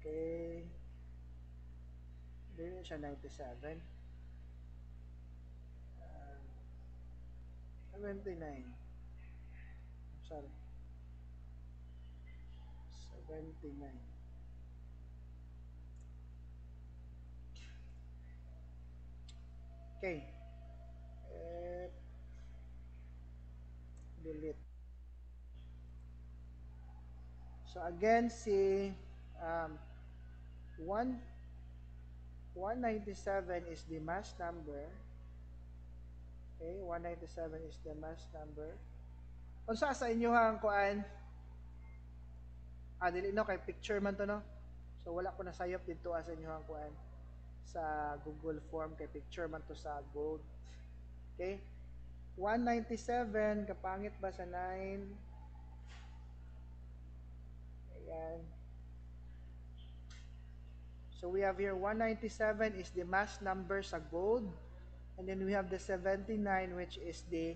Okay. Di na siya 97. 79. Sorry. 79. Okay. Eh, delete. So again, si um, 1 197 is the mass number. Okay, 197 is the mass number. Unsa sa inyo hang kuan? Ah, dili no kay picture man to no. So wala ko na sayop dito sa inyo hang kuan sa Google Form kay picture man to sa gold. Okay? 197 kapangit ba sa 9? Ayan. So we have here 197 is the mass number sa gold. And then we have the 79 which is the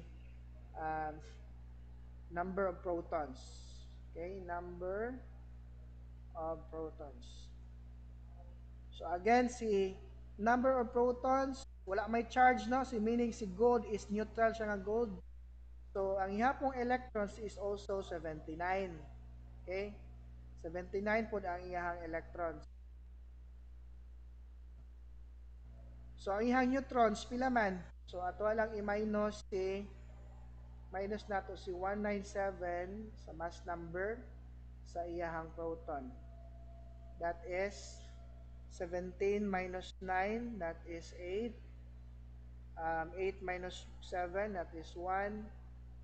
um, number of protons. Okay, number of protons. So again, si number of protons, wala may charge no, si meaning si gold is neutral siya nga gold. So ang ihapong electrons is also 79. Okay? 79 po ang iyahang electrons. So ang ihang neutrons pila man. So ato lang i-minus si minus nato si 197 sa mass number sa iyahang proton. That is 17 minus 9, that is 8. Um, 8 minus 7, that is 1,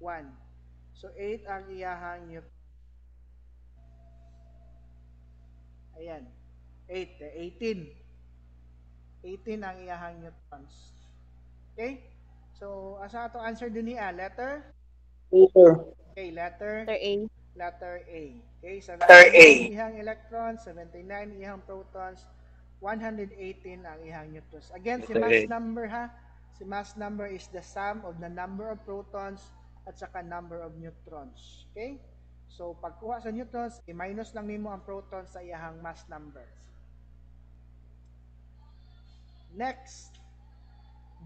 1. So 8 ang iyahang neutron. Ayan. 8, eh, 18. 18 ang iyahang neutrons. Okay? So, asa ato answer din niya? Letter? Yes, sir. Okay, letter Letter A. letter A. Okay, so Letter A. ihang electrons, 79 ihang protons, 118 ang ihang neutrons. Again, si Letter mass A. number ha. Si mass number is the sum of the number of protons at saka number of neutrons. Okay? So, pagkuha sa neutrons, i-minus lang nimo ang protons sa iyahang mass number. Next,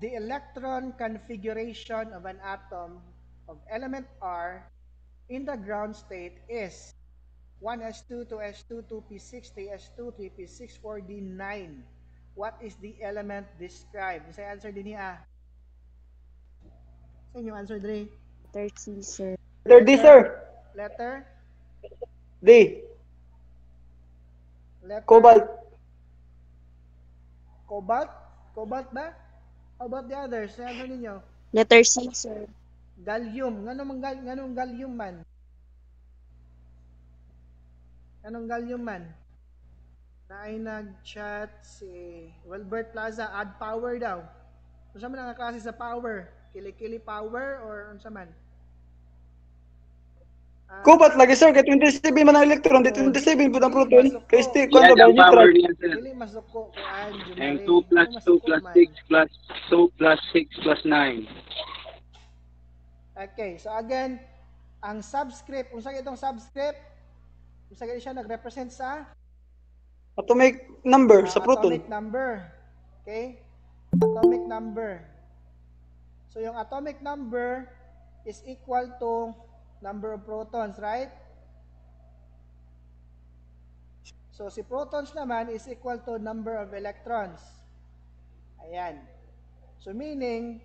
the electron configuration of an atom of element R in the ground state is 1s2, 2s2, 2p6, 3s2, 3p6, 4d9. What is the element described? Sa answer din niya. Sa inyo answer, Dre? Letter C, sir. Letter D, sir. Letter? D. Letter? Cobalt. Cobalt? Cobalt ba? How about the others? Sa answer ninyo? Letter C, sir. Gallium. Nganong gal nganong gallium man? Anong gallium man? Na ay nag-chat si Wilbert Plaza, add power daw. Kung saan man ang klase sa power? Kili-kili power or unsa man? Ah, Cobalt lagi, sir. Kay 27 man ang electron. Di 27 po ang proton. Kay stick, kung ano ba, neutral. Dili ko And 2 plus 2 plus 6 plus 2 plus 6 plus 9. Okay, so again, ang subscript, kung saan itong subscript, kung saan siya nag-represent sa Atomic number Ah, sa proton. Atomic number. Okay? Atomic number. So yung atomic number is equal to number of protons, right? So si protons naman is equal to number of electrons. Ayan. So meaning,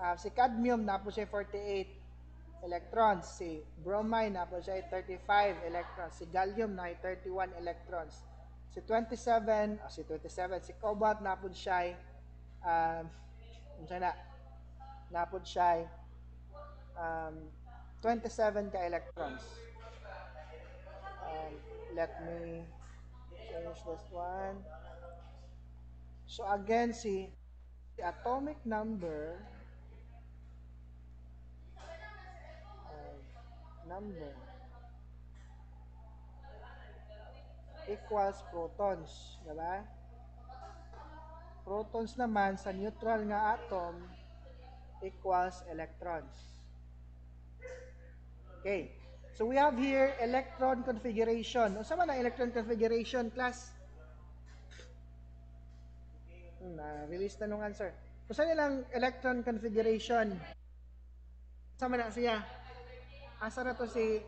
ah, si cadmium na po siya 48 electrons. Si bromine na po siya 35 electrons. Si gallium na 31 electrons. Si 27, ah, si 27, si cobalt na po siya um, ano siya na, na po siya um, 27 ka electrons. Um, let me change this one. So again, si, si atomic number um, number equals protons, di ba? Protons naman sa neutral nga atom equals electrons. Okay. So we have here electron configuration. Unsa man ang electron configuration class? Hmm, na-release na nung answer. Kung saan nilang electron configuration? Unsa man na siya? Asa na to si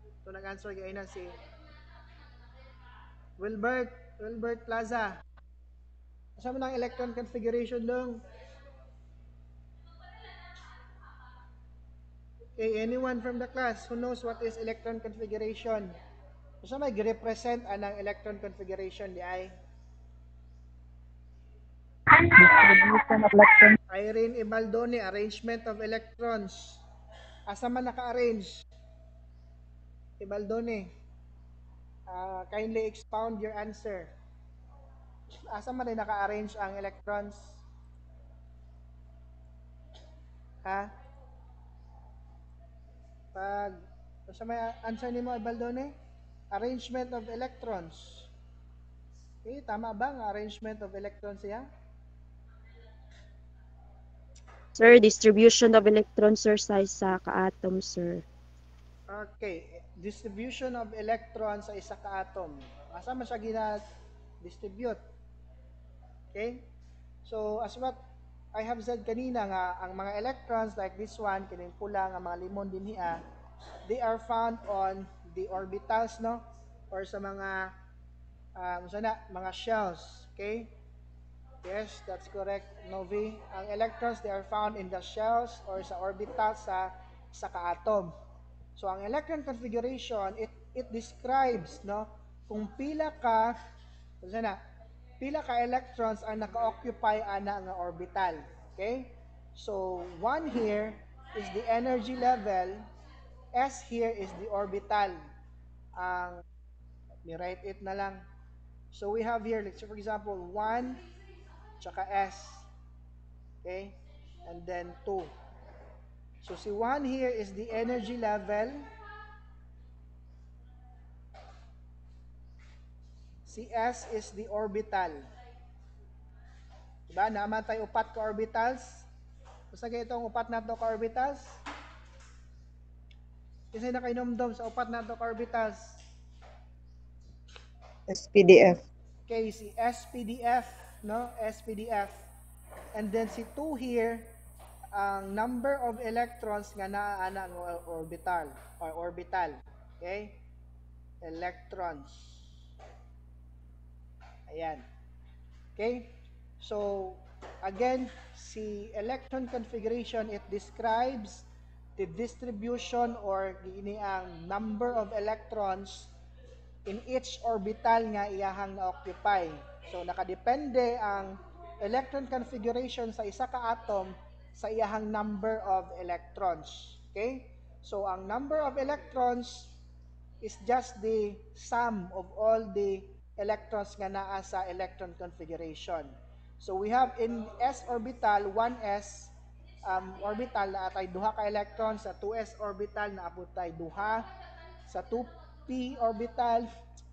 ito nag-answer kayo na si Wilbert, Wilbert Plaza. Asa man ang electron configuration dong? Okay, anyone from the class who knows what is electron configuration? Asa may represent anang electron configuration di ay? Irene Ibaldone, arrangement of electrons. Asa man naka-arrange? Ibaldone. Uh, kindly expound your answer. Asa man rin naka-arrange ang electrons? Ha? Pag, sa may answer ni mo, Ibaldone? Arrangement of electrons. Okay, tama ba ang arrangement of electrons siya? Sir, distribution of electrons, sir, size sa ka-atom, sir. Okay, distribution of electrons sa isa ka atom. Asa man siya gina-distribute? Okay? So, as what I have said kanina nga, ang mga electrons like this one, kining pula nga mga limon din hiya, they are found on the orbitals, no? Or sa mga, um, sana, mga shells. Okay? Yes, that's correct, Novi. Ang electrons, they are found in the shells or sa orbitals sa sa ka-atom. So ang electron configuration, it it describes no kung pila ka ano na, pila ka electrons ang naka-occupy ana nga orbital. Okay? So, 1 here is the energy level. S here is the orbital. Ang, let me write it na lang. So, we have here, let's say for example, 1, tsaka S. Okay? And then 2. So, si 1 here is the energy level. Si S is the orbital. Diba? Naman tayo upat ka orbitals. Basta itong upat na to ka orbitals. Kasi na kayo numdum sa upat na to ka orbitals. SPDF. Okay, si SPDF, no? SPDF. And then si 2 here, ang number of electrons nga naa ang orbital or orbital. Okay? Electrons. Ayan. Okay? So, again, si electron configuration, it describes the distribution or ang number of electrons in each orbital nga iyahang na-occupy. So, nakadepende ang electron configuration sa isa ka atom sa iyahang number of electrons. Okay? So, ang number of electrons is just the sum of all the electrons nga naa sa electron configuration. So, we have in s orbital, 1s um, orbital na atay duha ka electrons, sa 2s orbital na abot tay duha, sa 2p orbital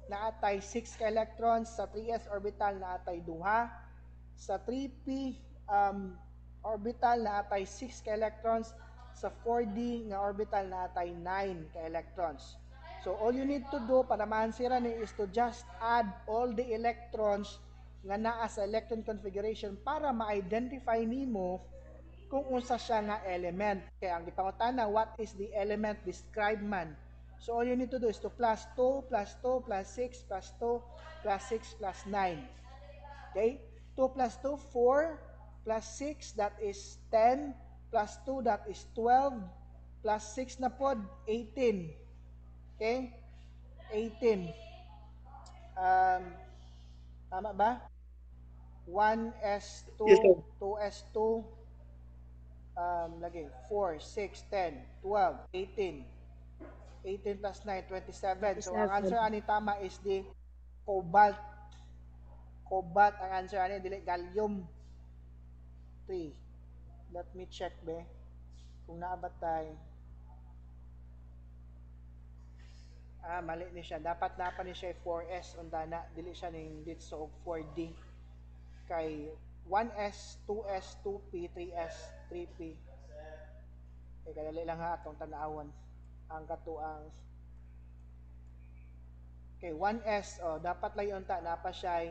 na atay 6 ka electrons, sa 3s orbital na atay duha, sa 3p um, orbital na atay 6 ka electrons, sa 4d nga orbital na atay 9 ka electrons. So all you need to do para maansira ni is to just add all the electrons nga naa sa electron configuration para ma-identify nimo kung unsa siya nga element. Kaya ang gipangutana, what is the element described man? So all you need to do is to plus 2, plus 2, plus 6, plus 2, plus 6, plus 9. Okay? 2 plus 2, 4, plus 6, that is 10, plus 2, that is 12, plus 6 na pod, 18. Okay? 18. Um, tama ba? 1S2, Yes, sir. 2S2, um, lagi, 4, 6, 10, 12, 18. 18 plus 9, 27. So, ang 27. answer ani tama is the cobalt. Cobalt, ang answer ani, dili, gallium 3. Let me check, be. Kung naabat tayo. Ah, mali ni siya. Dapat na pa ni siya 4S undana, dili siya ning ditso og 4D. Kay 1S, 2S, 2P, 3S, 3P. Kay kadali lang ha atong tanawon. Ang katuang Okay, 1S, oh, dapat lang unta na pa siya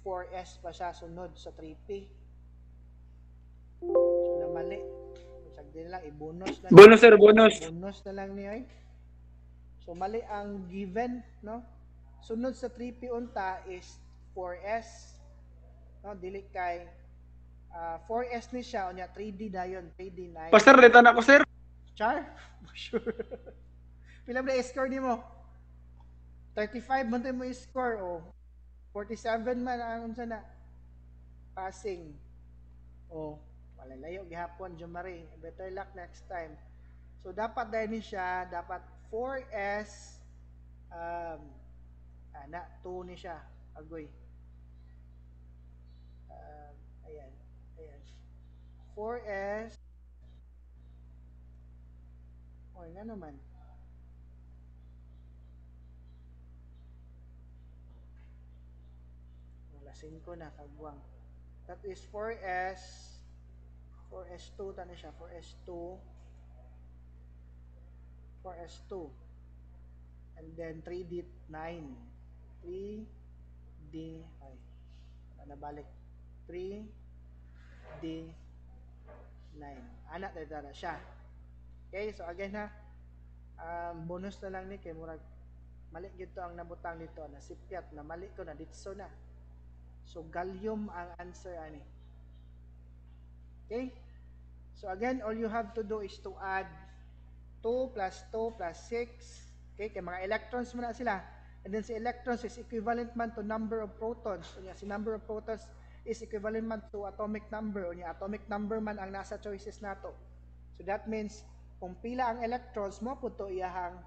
4S pa siya sunod sa 3P. So, na mali. Sagdi na lang, i-bonus na Bonus sir, bonus. bonus na lang niya eh. So mali ang given, no? Sunod sa 3P unta is 4S. No, dili kay ah, 4S ni siya unya 3D dayon, 3D na. Pastor, letan ako sir. Char? sure. Pila ba score nimo? 35 man mo score oh. 47 man ang unsa na passing. Oh, wala layo gihapon Jomari. Better luck next time. So dapat dahil ni siya, dapat 4S um ana 2 ni siya. Agoy. Um, ayan. Ayan. 4S O, nga naman. Wala 5 na kagwang. That is 4S 4S2 tani siya 4S2 4S2 and then 3D9 3D ay ano balik. 3D9 anak na na siya. Okay so again ha um, bonus na lang ni kay murag. Mali gid to ang nabutang nito na sipyat na mali ko na ditso na. So gallium ang answer ani. Okay? So again all you have to do is to add 2 plus 2 plus 6. Okay, kay mga electrons mo na sila. And then si electrons is equivalent man to number of protons. So, yeah, si number of protons is equivalent man to atomic number o niya atomic number man ang nasa choices nato. So that means kung pila ang electrons mo puto iyahang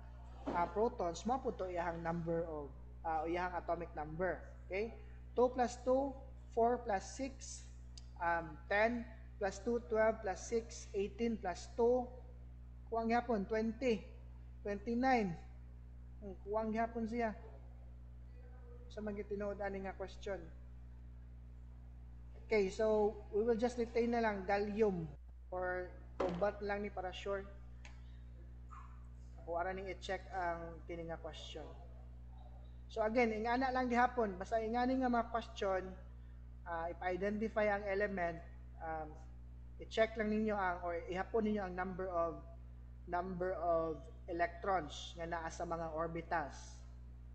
ah, protons mo puto iyahang number of o iyahang atomic number. Okay? 2 plus 2, 4 plus 6, um, 10 plus 2, 12 plus 6, 18 plus 2, kuwang yapon, 20, 29. Hmm, Kuwang yapon siya. Sa mga tinuod ani nga question. Okay, so we will just retain na lang gallium or cobalt lang ni para sure. Ako ara ning i-check ang kini nga question. So again, ingana lang gihapon, basta ingani nga mga question, ah, ipa-identify ang element, um, i-check lang ninyo ang or ihapon ninyo ang number of number of electrons nga naa sa mga orbitals.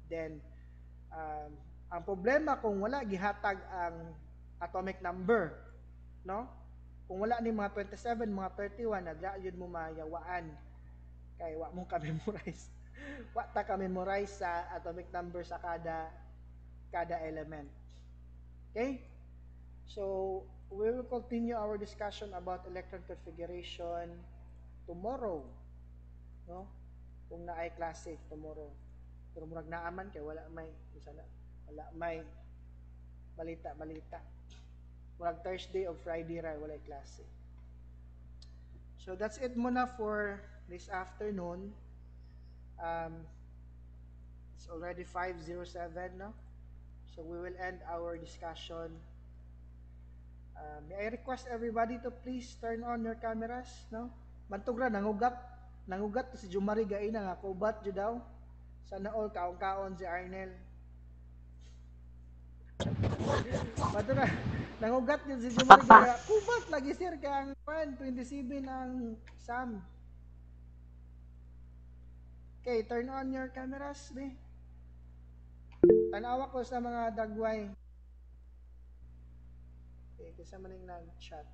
Then um, ang problema kung wala gihatag ang atomic number, no? Kung wala ni mga 27, mga 31, nadya yun mo mayawaan. Kay wa mo ka-memorize. wa ta ka-memorize sa atomic number sa kada kada element. Okay? So, we will continue our discussion about electron configuration tomorrow. No? Kung na ay klase tomorrow. Pero murag naaman kay wala may isa na wala may balita balita. Murag Thursday o Friday ra wala klase. So that's it muna for this afternoon. Um, it's already 5:07 no. So we will end our discussion. Uh, may I request everybody to please turn on your cameras, no? Mantog ra nangugat, nangugat si Jumari gaina nga kubat jud daw. Sana all kaon-kaon si Arnel. Bato na, nangugat yun si Jumari kaya kubat lagi sir kang 127 ang Sam. Okay, turn on your cameras, be. Tanawa ko sa mga dagway. Okay, kisa man yung nag-chat.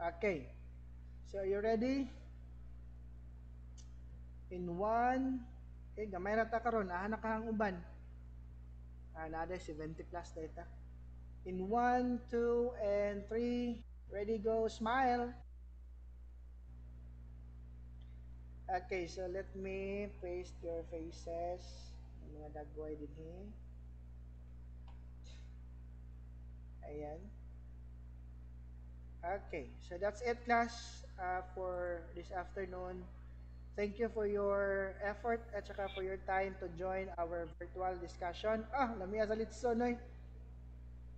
Okay. So, you ready? In one, okay, gamay ra ta karon, aha na kahang uban. Ah, nada 70 plus data. In one, two, and three. Ready, go, smile. Okay, so let me paste your faces. Mga dagway din eh. Ayan. Okay, so that's it class uh, for this afternoon. Thank you for your effort at saka for your time to join our virtual discussion. Ah, lamia sa litson oy.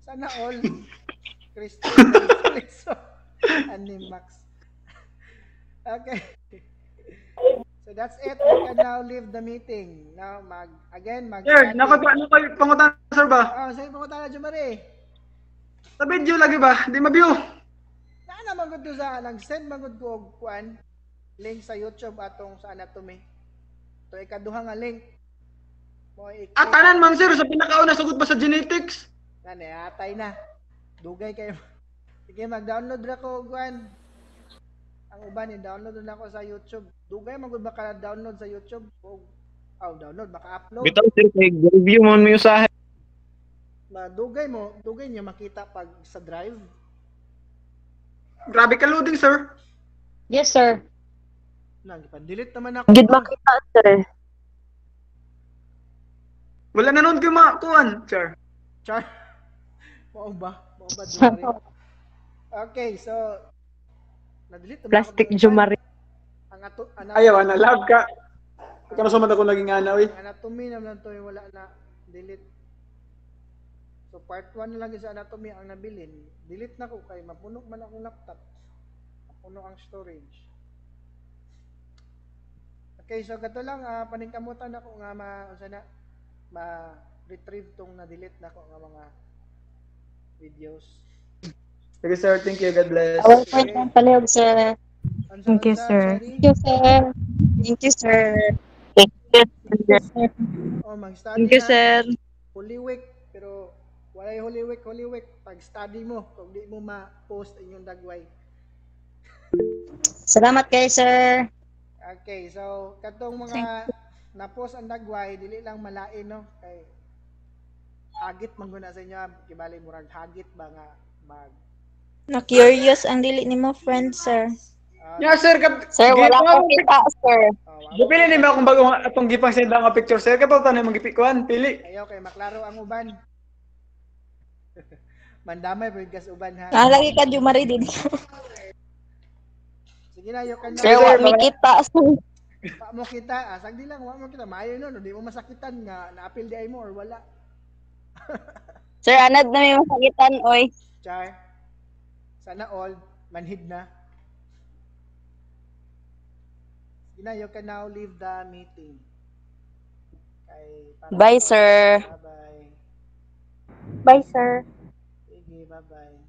Sana all. Litson. Ani Max. Okay. So that's it. We can now leave the meeting. Now mag again mag Sir, nakapa ano kayo pangutan sir ba? Oh, sa mo tala Jumari. Sa video lagi ba? Di ma-view. Na naman gud to sa nag-send man gud ko og kuan link sa YouTube atong sa anatomy. To ikaduha nga link. Mo i- Ah, tanan man sir sa pinakauna sugod pa sa genetics. Nani, atay na. Dugay kayo. Sige, mag-download ra ko kuan. Ang uban ni download na ako sa YouTube. Dugay man gud baka download sa YouTube og oh, download baka upload. Bitaw sir kay review mo mo sa Ma dugay mo, dugay niyo makita pag sa drive. Grabe ka loading sir. Yes, sir. Nang delete naman ako. Gid makita sir. Wala na nun kayo makuan, sir. Char. Mao ba? Mao ba Jumari? Okay, so na-delete naman ako Plastic doon. Jumari. Ang ato, ana, Ayaw, ana, love ka. Ikaw na sumad ako naging anaw eh. ang anatomy naman to yung wala na delete. So part 1 na lang sa anatomy ang nabilin. Delete na ko kay mapuno man akong laptop. Mapuno ang storage. Okay, so gato lang uh, paningkamutan ako nga ma unsa na ma retrieve tong na-delete na ko nga mga videos. Sige sir, thank you. God bless. PowerPoint lang palihog, sir. Thank you, sir. Cherry? Thank you, sir. Thank you sir. Oh, mag-study Thank you na. sir. Holy Week, pero walay Holy Week, Holy Week. Pag-study mo, kung di mo ma-post inyong dagway. Salamat kay sir. Okay, so katong mga napos ang dagway dili lang malain no kay hagit man guna sa inyo ah. kibali murag hagit ba nga mag Na-curious ang dili ni mo friend, sir. ah, Yeah, sir. Kap Sir, wala ko kita, sir. oh, Gipili ni mo akong bagong atong gipang senda nga picture, sir. Kapag tanay mong gipikuan, pili. ayaw kay maklaro ang uban mandamay pud kas uban ha? Nalagi ka Jumari din. sige na yo kan Sir, wala mi kita, pa mo kita ah. Sagdi lang wa mo kita. Maayo no di mo masakitan nga. Naapil di ay mo or wala. Sir, anad na may masakitan, oy. char. Sana all manhid na. Sige na you can now leave the meeting. Kay para- Bye, sir. bye bye Bye, sir. Bye bye